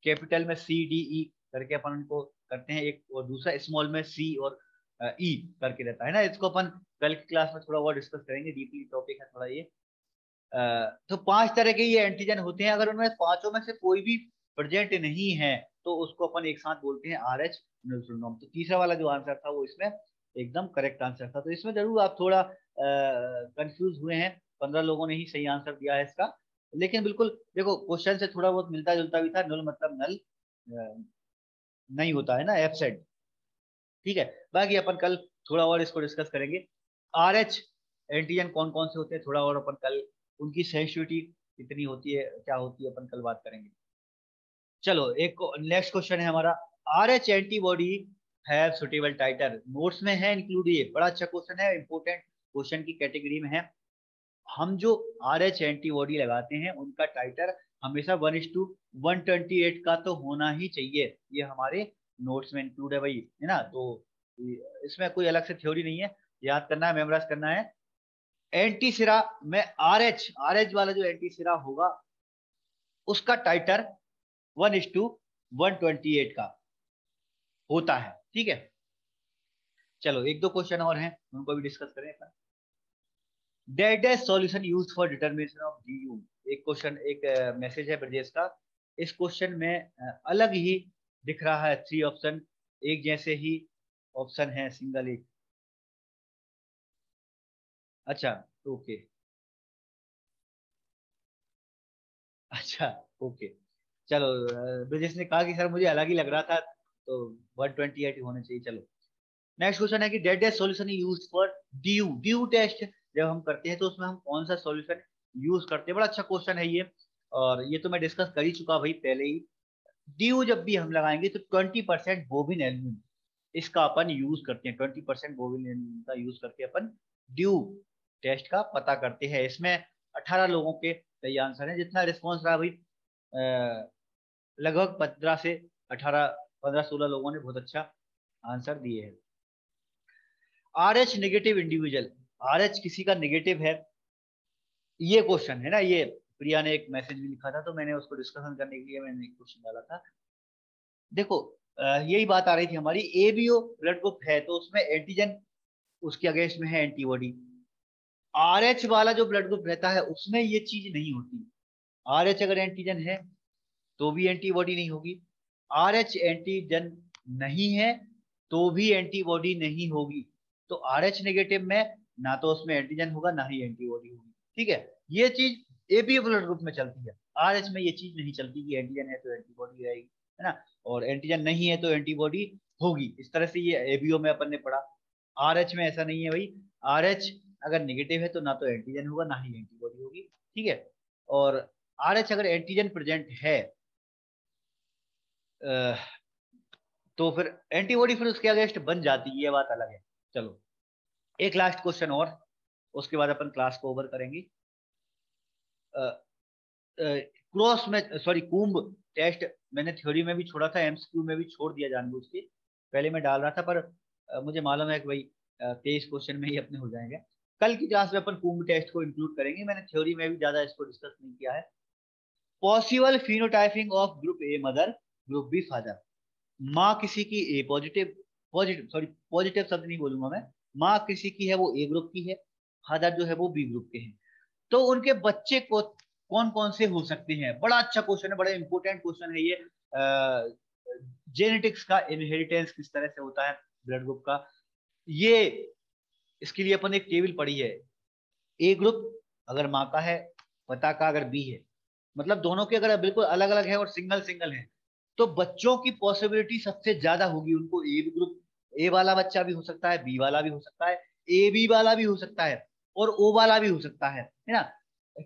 कैपिटल में सी डी ई करके अपन उनको करते हैं। एक और दूसरा स्मॉल में सी और ई e करके रहता है ना। इसको अपन कल की क्लास में थोड़ा और डिस्कस करेंगे। डीपली टॉपिक है थोड़ा ये। तो पाँच तरह के ये एंटीजन होते हैं। अगर उनमें पाँचों में से कोई भी प्रेजेंट नहीं है तो उसको अपन एक साथ बोलते हैं आर एच नॉम तो तीसरा वाला जो आंसर था, वो इसमें एकदम करेक्ट आंसर था। तो इसमें ज़रूर आप थोड़ा कंफ्यूज हुए हैं। पंद्रह लोगों ने ही सही आंसर दिया है इसका। लेकिन बिल्कुल, देखो क्वेश्चन से थोड़ा बहुत मिलता जुलता भी था नल मतलब नल नहीं होता है ना एफ़ सेट ठीक है, बाकी अपन कल थोड़ा और इसको डिस्कस करेंगे। आर एच एंटीजन कौन कौन से होते हैं, थोड़ा और अपन कल, उनकी सहिष्णुटी कितनी होती है, क्या होती है, अपन कल बात करेंगे। चलो, एक नेक्स्ट क्वेश्चन है हमारा। R H antibody have suitable titre notes में है इंक्लूड ये, बड़ा अच्छा क्वेश्चन है इंपोर्टेंट क्वेश्चन की कैटेगरी में है। हम जो आर एच एंटीबॉडी लगाते हैं, उनका टाइटर हमेशा one is to one twenty eight का तो होना ही चाहिए। ये हमारे नोट्स में इंक्लूड है भाई, है ना? तो इसमें कोई अलग से थ्योरी नहीं है। याद करना है मेमोराइज करना है। एंटी सिरा में आर एच आर एच वाला जो एंटी सिरा होगा, उसका titre one is to one twenty eight का होता है। ठीक है? चलो, एक दो क्वेश्चन और हैं, उनको भी डिस्कस करें as solution use for determination of D U एक क्वेश्चन एक मैसेज है ब्रजेश का। इस क्वेश्चन में अलग ही दिख रहा है थ्री ऑप्शन एक जैसे ही ऑप्शन है सिंगल एक। अच्छा ओके अच्छा ओके चलो ब्रजेश ने कहा कि सर मुझे अलग ही लग रहा था तो 128 होने चाहिए, चलो। नेक्स्ट क्वेश्चन है कि that solution use for Du Du test जब हम करते हैं तो उसमें हम कौन सा सॉल्यूशन यूज़ करते हैं? बड़ा अच्छा क्वेश्चन है ये। और ये तो मैं डिस्कस कर ही चुका भाई पहले ही। ड्यू जब भी हम लगाएँगे तो 20 परसेंट बोबिन एल्यूमिन इसका अपन यूज़ करते हैं। 20 परसेंट बोबिन एल्यूमिन का यूज़ करके अपन ड्यू टेस्ट का पता करते हैं। इसमें 18 लोगों के सही आंसर है। जितना रिस्पॉन्स रहा भाई लगभग पंद्रह से अठारह, पंद्रह सोलह लोगों ने बहुत अच्छा आंसर दिए हैं। R H negative individual R किसी का नेगेटिव है? ये क्वेश्चन है ना, ये प्रिया ने एक मैसेज भी लिखा था तो मैंने उसको डिस्कशन करने के लिए मैंने एक क्वेश्चन डाला था। देखो यही बात आ रही थी हमारी एबीओ ब्लड ग्रुप है तो उसमें एंटीजन उसके अगेंस्ट में है एंटीबॉडी आर एच वाला जो ब्लड ग्रुप रहता है, उसमें ये चीज़ नहीं होती। आर एच अगर एंटीजन है तो भी एंटीबॉडी नहीं होगी। आर एच एंटीजन नहीं है तो भी एंटीबॉडी नहीं होगी। तो आर एच नेगेटिव में ना तो उसमें एंटीजन होगा, ना ही एंटीबॉडी होगी। ठीक है? ये चीज़ एबीओ ब्लड ग्रुप में चलती है। आर एच में ये चीज़ नहीं चलती कि एंटीजन है तो एंटीबॉडी रहेगी है ना? और एंटीजन नहीं है तो एंटीबॉडी होगी। इस तरह से ये एबीओ में अपन ने पढ़ा। आर एच में ऐसा नहीं है भाई। आर एच अगर निगेटिव है तो ना तो एंटीजन होगा, ना ही एंटीबॉडी होगी। ठीक है? और आर एच अगर एंटीजन प्रेजेंट है तो फिर एंटीबॉडी फिर उसके अगेंस्ट बन जाती है, ये बात अलग है। चलो। एक लास्ट क्वेश्चन और उसके बाद अपन क्लास को ओवर करेंगे। क्रॉस में सॉरी कुंभ टेस्ट मैंने थ्योरी में भी छोड़ा था एमसीक्यू में भी छोड़ दिया जानबूझ के। पहले मैं डाल रहा था पर आ, मुझे मालूम है कि भाई तेईस क्वेश्चन में ही अपने हो जाएँगे। कल की क्लास में अपन कुंभ टेस्ट को इंक्लूड करेंगे। मैंने थ्योरी में भी ज़्यादा इसको डिस्कस नहीं किया है। Possible phenotyping of group A mother group B father माँ किसी की A positive positive sorry positive शब्द नहीं बोलूँगा मैं। माँ किसी की है, वो ए ग्रुप की है, फादर जो है वो बी ग्रुप के हैं। तो उनके बच्चे को कौन कौन से हो सकते हैं? बड़ा अच्छा क्वेश्चन है, बड़ा इंपॉर्टेंट क्वेश्चन है ये। जेनेटिक्स का इनहेरिटेंस किस तरह से होता है ब्लड ग्रुप का? ये इसके लिए अपन एक टेबल पढ़ी है। ए ग्रुप अगर माँ का है, पता का अगर बी है मतलब दोनों के अगर बिल्कुल अलग अलग है और सिंगल सिंगल है तो बच्चों की पॉसिबिलिटी सबसे ज़्यादा होगी उनको ए ग्रुप ए वाला बच्चा भी हो सकता है बी वाला भी हो सकता है ए बी वाला भी हो सकता है और ओ वाला भी हो सकता है है ना?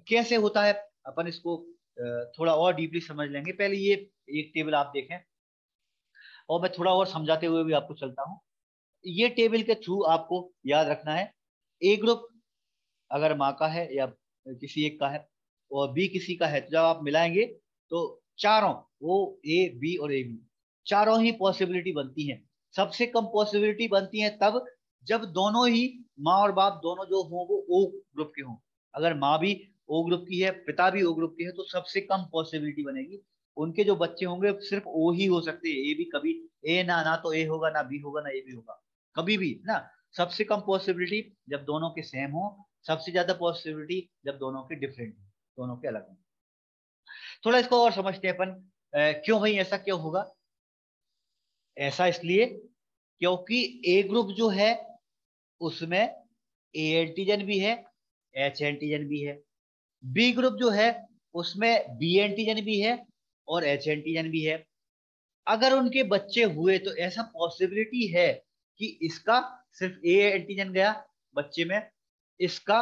कैसे होता है? अपन इसको थोड़ा और डीपली समझ लेंगे। पहले ये एक टेबल आप देखें और मैं थोड़ा और समझाते हुए भी आपको चलता हूँ। ये टेबल के थ्रू आपको याद रखना है ए ग्रुप अगर माँ का है या किसी एक का है और बी किसी का है तो जब आप मिलाएँगे तो चारों, वो ए बी और ए बी चारों ही पॉसिबिलिटी बनती है। सबसे कम पॉसिबिलिटी बनती है तब जब दोनों ही माँ और बाप दोनों जो हों वो ओ ग्रुप के हों। अगर माँ भी ओ ग्रुप की है, पिता भी ओ ग्रुप के है तो सबसे कम पॉसिबिलिटी बनेगी। उनके जो बच्चे होंगे, सिर्फ़ ओ ही हो सकते हैं। ए भी कभी ए ना ना तो ए होगा, ना बी होगा, ना ए भी होगा। कभी भी ना? सबसे कम पॉसिबिलिटी जब दोनों के सेम हो, सबसे ज़्यादा पॉसिबिलिटी जब दोनों के डिफरेंट हो, दोनों के अलग हो। थोड़ा इसको और समझते हैं अपन। क्यों भाई ऐसा क्यों होगा? ऐसा इसलिए क्योंकि ए ग्रुप जो है, उसमें ए एंटीजन भी है एच एंटीजन भी है। बी ग्रुप जो है, उसमें बी एंटीजन भी है और एच एंटीजन भी है। अगर उनके बच्चे हुए तो ऐसा पॉसिबिलिटी है कि इसका सिर्फ़ ए एंटीजन गया बच्चे में, इसका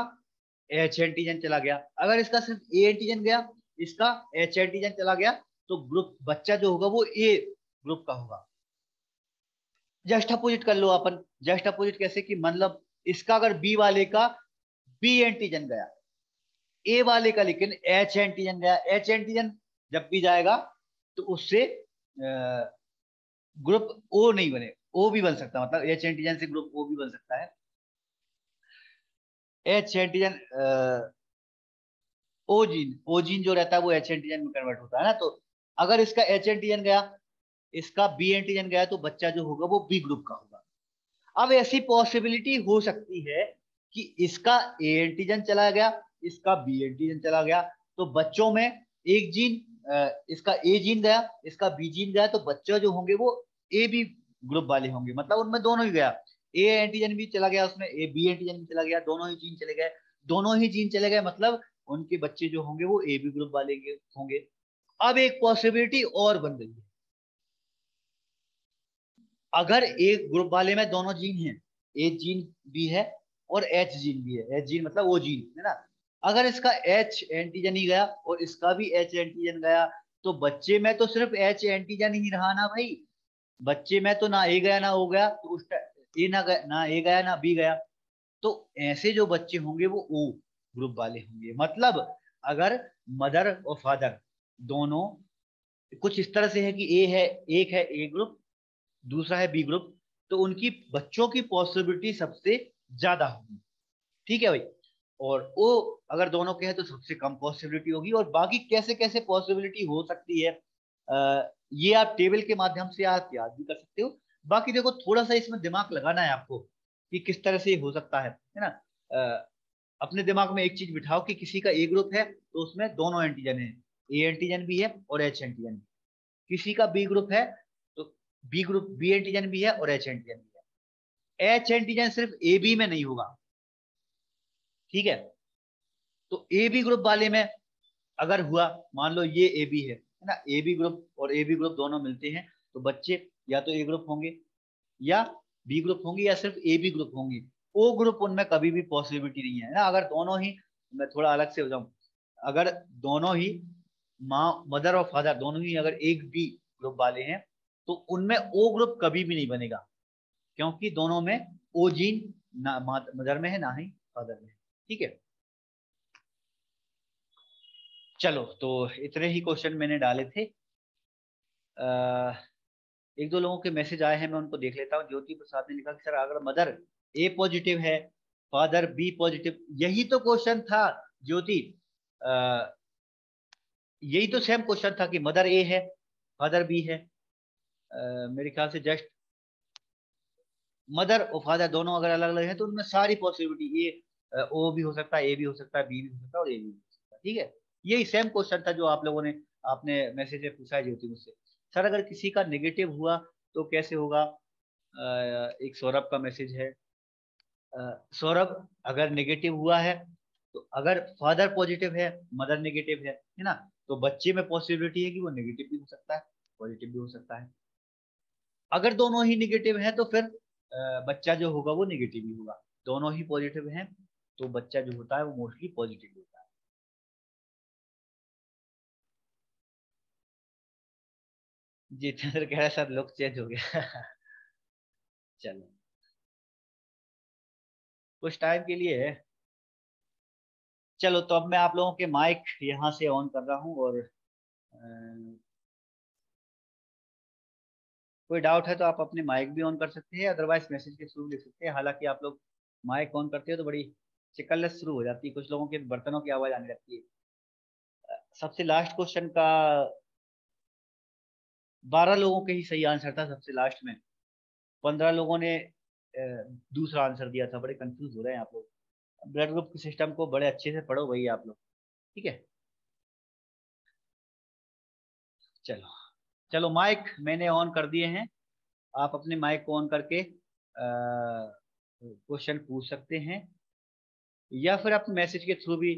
एच एंटीजन चला गया। अगर इसका सिर्फ़ ए एंटीजन गया, इसका एच एंटीजन चला गया तो ग्रुप बच्चा जो होगा वो ए ग्रुप का होगा। जस्ट अपोजिट कर लो अपन, जस्ट अपोजिट कैसे कि मतलब इसका अगर बी वाले का बी एंटीजन गया ए वाले का लेकिन एच एंटीजन गया एच एंटीजन जब भी जाएगा तो उससे ग्रुप ओ नहीं बने ओ भी बन सकता मतलब एच एंटीजन से ग्रुप ओ भी बन सकता है। H antigen O gene gene O gene जो रहता है वो एच एंटीजन में कन्वर्ट होता है ना तो अगर इसका एच एंटीजन गया इसका बी एंटीजन गया तो बच्चा जो होगा वो बी ग्रुप का होगा। अब ऐसी पॉसिबिलिटी हो सकती है कि इसका ए एंटीजन चला गया, इसका बी एंटीजन चला गया तो बच्चों में एक जीन इसका ए जीन गया, इसका बी जीन गया तो बच्चे जो होंगे वो ए बी ग्रुप वाले होंगे। मतलब उनमें दोनों ही गया। ए एंटीजन भी चला गया उसमें ए बी एंटीजन भी चला गया, दोनों ही जीन चले गए, दोनों ही जीन चले गए मतलब उनके बच्चे जो होंगे वो ए बी ग्रुप वाले होंगे। अब एक पॉसिबिलिटी और बन गई है। अगर एक ग्रुप वाले में दोनों जीन हैं ए जीन भी है और एच जीन भी है। एच जीन मतलब वो जीन, है ना? अगर इसका एच एंटीजन ही गया और इसका भी एच एंटीजन गया तो बच्चे में तो सिर्फ़ एच एंटीजन ही रहा ना भाई। बच्चे में तो ना ए गया, ना हो गया तो उस ए ना गया, ना ए गया, ना बी गया। तो ऐसे जो बच्चे होंगे, वो ओ ग्रुप वाले होंगे। मतलब अगर मदर और फादर दोनों कुछ इस तरह से है कि ए है, एक है ए ग्रुप दूसरा है बी ग्रुप तो उनकी बच्चों की पॉसिबिलिटी सबसे ज़्यादा होगी। ठीक है भाई? और वो अगर दोनों के हैं तो सबसे कम पॉसिबिलिटी होगी। और बाकी कैसे कैसे पॉसिबिलिटी हो सकती है आ, ये आप टेबल के माध्यम से आप याद भी कर सकते हो। बाकी देखो थोड़ा सा इसमें दिमाग लगाना है आपको कि किस तरह से हो सकता है है ना? आ, अपने दिमाग में एक चीज़ बिठाओ कि किसी का ए ग्रुप है तो उसमें दोनों एंटीजन है। ए एंटीजन भी है और एच एंटीजन किसी का बी ग्रुप है बी ग्रुप बी एंटीजन भी है और एच एंटीजन भी है। एच एंटीजन सिर्फ़ ए बी में नहीं होगा। ठीक है? तो ए बी ग्रुप वाले में अगर हुआ, मान लो ये ए बी है ना? ए बी ग्रुप और ए बी ग्रुप दोनों मिलते हैं तो बच्चे या तो ए ग्रुप होंगे या बी ग्रुप होंगे या सिर्फ़ ए बी ग्रुप होंगे। ओ ग्रुप उनमें कभी भी पॉसिबिलिटी नहीं है ना? अगर दोनों ही, मैं थोड़ा अलग से हो जाऊँ, अगर दोनों ही माँ मदर और फादर दोनों ही अगर एक बी ग्रुप वाले हैं तो उनमें ओ ग्रुप कभी भी नहीं बनेगा क्योंकि दोनों में ओ जीन ना मदर में है ना ही फादर में ठीक है? चलो तो इतने ही क्वेश्चन मैंने डाले थे। आ, एक दो लोगों के मैसेज आए हैं मैं उनको देख लेता हूँ। ज्योति प्रसाद ने लिखा कि सर अगर मदर ए पॉजिटिव है फादर बी पॉजिटिव यही तो क्वेश्चन था ज्योति। यही तो सेम क्वेश्चन था कि मदर ए है फादर बी है। मेरे ख्याल से जस्ट मदर और फादर दोनों अगर अलग अलग हैं तो उनमें सारी पॉसिबिलिटी ए ओ भी हो सकता है, ए भी हो सकता है, बी भी हो सकता है और ए भी हो सकता है। ठीक है? यही सेम क्वेश्चन था जो आप लोगों ने, आपने मैसेज में पूछा है ज्योति मुझसे। सर, अगर किसी का नेगेटिव हुआ तो कैसे होगा? एक सौरभ का मैसेज है। सौरभ, अगर नेगेटिव हुआ है तो अगर फादर पॉजिटिव है मदर नेगेटिव है है ना? तो बच्चे में पॉसिबिलिटी है कि वो नेगेटिव भी हो सकता है पॉजिटिव भी हो सकता है। अगर दोनों ही निगेटिव है तो फिर बच्चा जो होगा वो निगेटिव ही होगा। दोनों ही पॉजिटिव हैं तो बच्चा जो होता है वो मोस्टली पॉजिटिव होता है। जितेंद्र कह रहा है सर लुक चेंज हो गया [LAUGHS] चलो। कुछ टाइम के लिए। है चलो तो अब मैं आप लोगों के माइक यहाँ से ऑन कर रहा हूँ और कोई डाउट है तो आप अपने माइक भी ऑन कर सकते हैं अदरवाइज़ मैसेज के थ्रू लिख सकते हैं। हालाँकि आप लोग माइक ऑन करते हो तो बड़ी चिकलनेस शुरू हो जाती है, कुछ लोगों के बर्तनों की आवाज़ आने लगती है। सबसे लास्ट क्वेश्चन का बारह लोगों के ही सही आंसर था सबसे लास्ट में। पंद्रह लोगों ने दूसरा आंसर दिया था, बड़े कंफ्यूज हो रहे हैं आप लोग। ब्लड ग्रुप के सिस्टम को बड़े अच्छे से पढ़ो भाई आप लोग, ठीक है? चलो। चलो माइक मैंने ऑन कर दिए हैं। आप अपने माइक को ऑन करके क्वेश्चन पूछ सकते हैं। या फिर आप मैसेज के थ्रू भी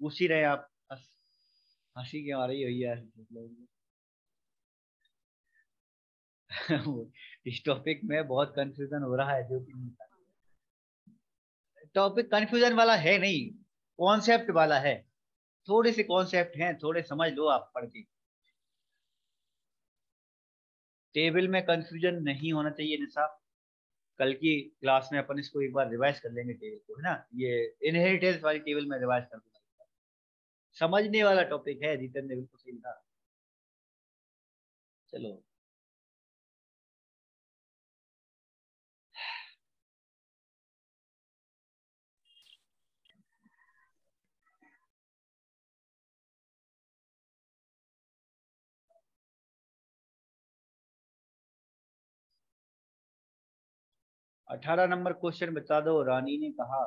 पूछ ही रहे आप। हँसी क्यों आ रही है इस टॉपिक में बहुत कंफ्यूजन हो रहा है, जो कि टॉपिक कंफ्यूजन वाला है नहीं। कॉन्सेप्ट वाला है। थोड़े से कॉन्सेप्ट हैं, थोड़े समझ लो आप पढ़ के। टेबल में कंफ्यूजन नहीं होना चाहिए निसाब। कल की क्लास में अपन इसको एक बार रिवाइज कर लेंगे टेबल को, है ना? ये इनहेरिटेंस वाली टेबल में रिवाइज कर दूँगा। समझने वाला टॉपिक है जीतन ने बिल्कुल सही चलो। अठारह नंबर क्वेश्चन बता दो, रानी ने कहा।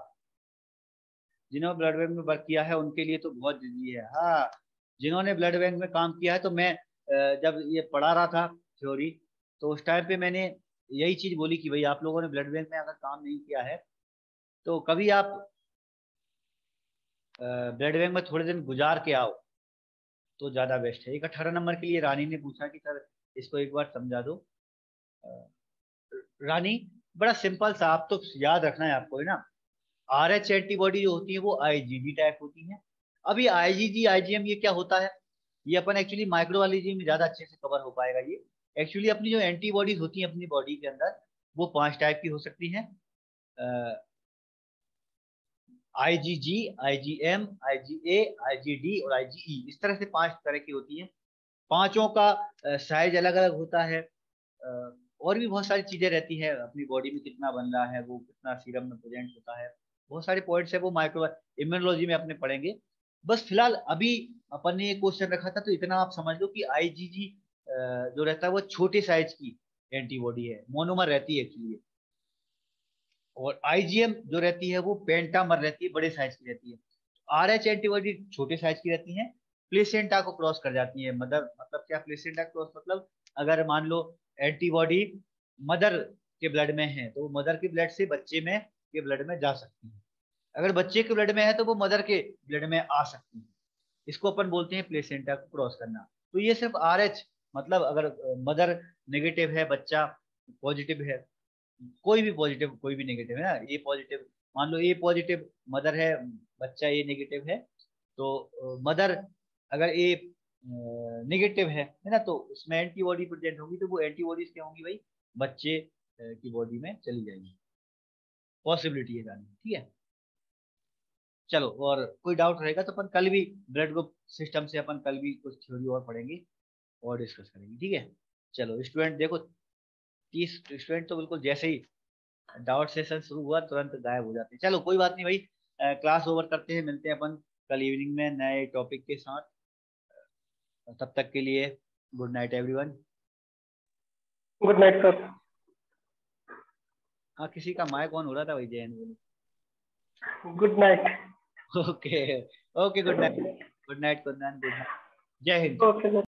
जिन्होंने ब्लड बैंक में वर्क किया है, उनके लिए तो बहुत ज़रूरी है। हाँ जिन्होंने ब्लड बैंक में काम किया है तो मैं जब ये पढ़ा रहा था थ्योरी तो उस टाइम पे मैंने यही चीज़ बोली कि भाई, आप लोगों ने ब्लड बैंक में अगर काम नहीं किया है तो कभी आप ब्लड बैंक में थोड़े दिन गुजार के आओ तो ज़्यादा बेस्ट है। एक अठारह नंबर के लिए रानी ने पूछा कि, सर, इसको एक बार समझा दो। रानी बड़ा सिंपल सा, आप तो याद रखना है आपको, है ना? आर एच एंटीबॉडी जो होती है, वो आईजीडी टाइप होती है। अभी आईजीजी आईजीएम ये क्या होता है? ये अपन एक्चुअली माइक्रोबायोलॉजी में ज़्यादा अच्छे से कवर हो पाएगा ये। एक्चुअली अपनी जो एंटीबॉडीज होती हैं अपनी बॉडी के अंदर, वो पाँच टाइप की हो सकती हैं। आई जी जी आई जी एम आई जी ए आई जी डी और आई जी ई इस तरह से पाँच तरह की होती हैं। पाँचों का साइज़ अलग अलग होता है। और भी बहुत सारी चीज़ें रहती है। अपनी बॉडी में कितना बन रहा है, वो कितना सीरम में प्रेजेंट होता है, बहुत सारे पॉइंट्स है, वो माइक्रो इम्यूनोलॉजी में अपने पढ़ेंगे। बस फ़िलहाल अभी अपन ने एक क्वेश्चन रखा था तो इतना आप समझ लो कि आईजीजी जो रहता है वो छोटे साइज़ की एंटीबॉडी है मोनोमर रहती है एक्चुअली और आईजीएम जो रहती है, वो पेंटामर रहती है, बड़े साइज़ की रहती है। आर एच एंटीबॉडी छोटे साइज़ की रहती है प्लेसेंटा को क्रॉस कर जाती है मतलब मतलब क्या प्लेसेंटा क्रॉस मतलब अगर मान लो एंटीबॉडी मदर के ब्लड में है तो वो मदर के ब्लड से बच्चे में के ब्लड में जा सकती है। अगर बच्चे के ब्लड में है तो वो मदर के ब्लड में आ सकती है। इसको अपन बोलते हैं प्लेसेंटा को क्रॉस करना। तो ये सिर्फ़ आर एच मतलब अगर मदर नेगेटिव है, बच्चा पॉजिटिव है, कोई भी पॉजिटिव, कोई भी नेगेटिव है ना, ए पॉजिटिव, मान लो ए पॉजिटिव मदर है, बच्चा ए नेगेटिव है तो मदर अगर ए नेगेटिव है है ना? तो उसमें एंटीबॉडी प्रेजेंट होगी तो वो एंटीबॉडीज क्या होंगी भाई? बच्चे की बॉडी में चली जाएगी। पॉसिबिलिटी है जाने ठीक है? चलो, और कोई डाउट रहेगा तो अपन कल भी ब्लड ग्रुप सिस्टम से अपन कल भी कुछ थ्योरी और पढ़ेंगे और डिस्कस करेंगे, ठीक है? चलो स्टूडेंट देखो, तीस स्टूडेंट तो बिल्कुल जैसे ही डाउट सेशन शुरू हुआ, तुरंत गायब हो जाते हैं। चलो, कोई बात नहीं भाई क्लास ओवर करते हैं, मिलते हैं अपन कल इवनिंग में नए टॉपिक के साथ। तब तक के लिए good night everyone good night sir हाँ किसी का माइक ऑन हो रहा था भाई जैन? बोले good night okay okay good night good night night good night जय हिंद ओके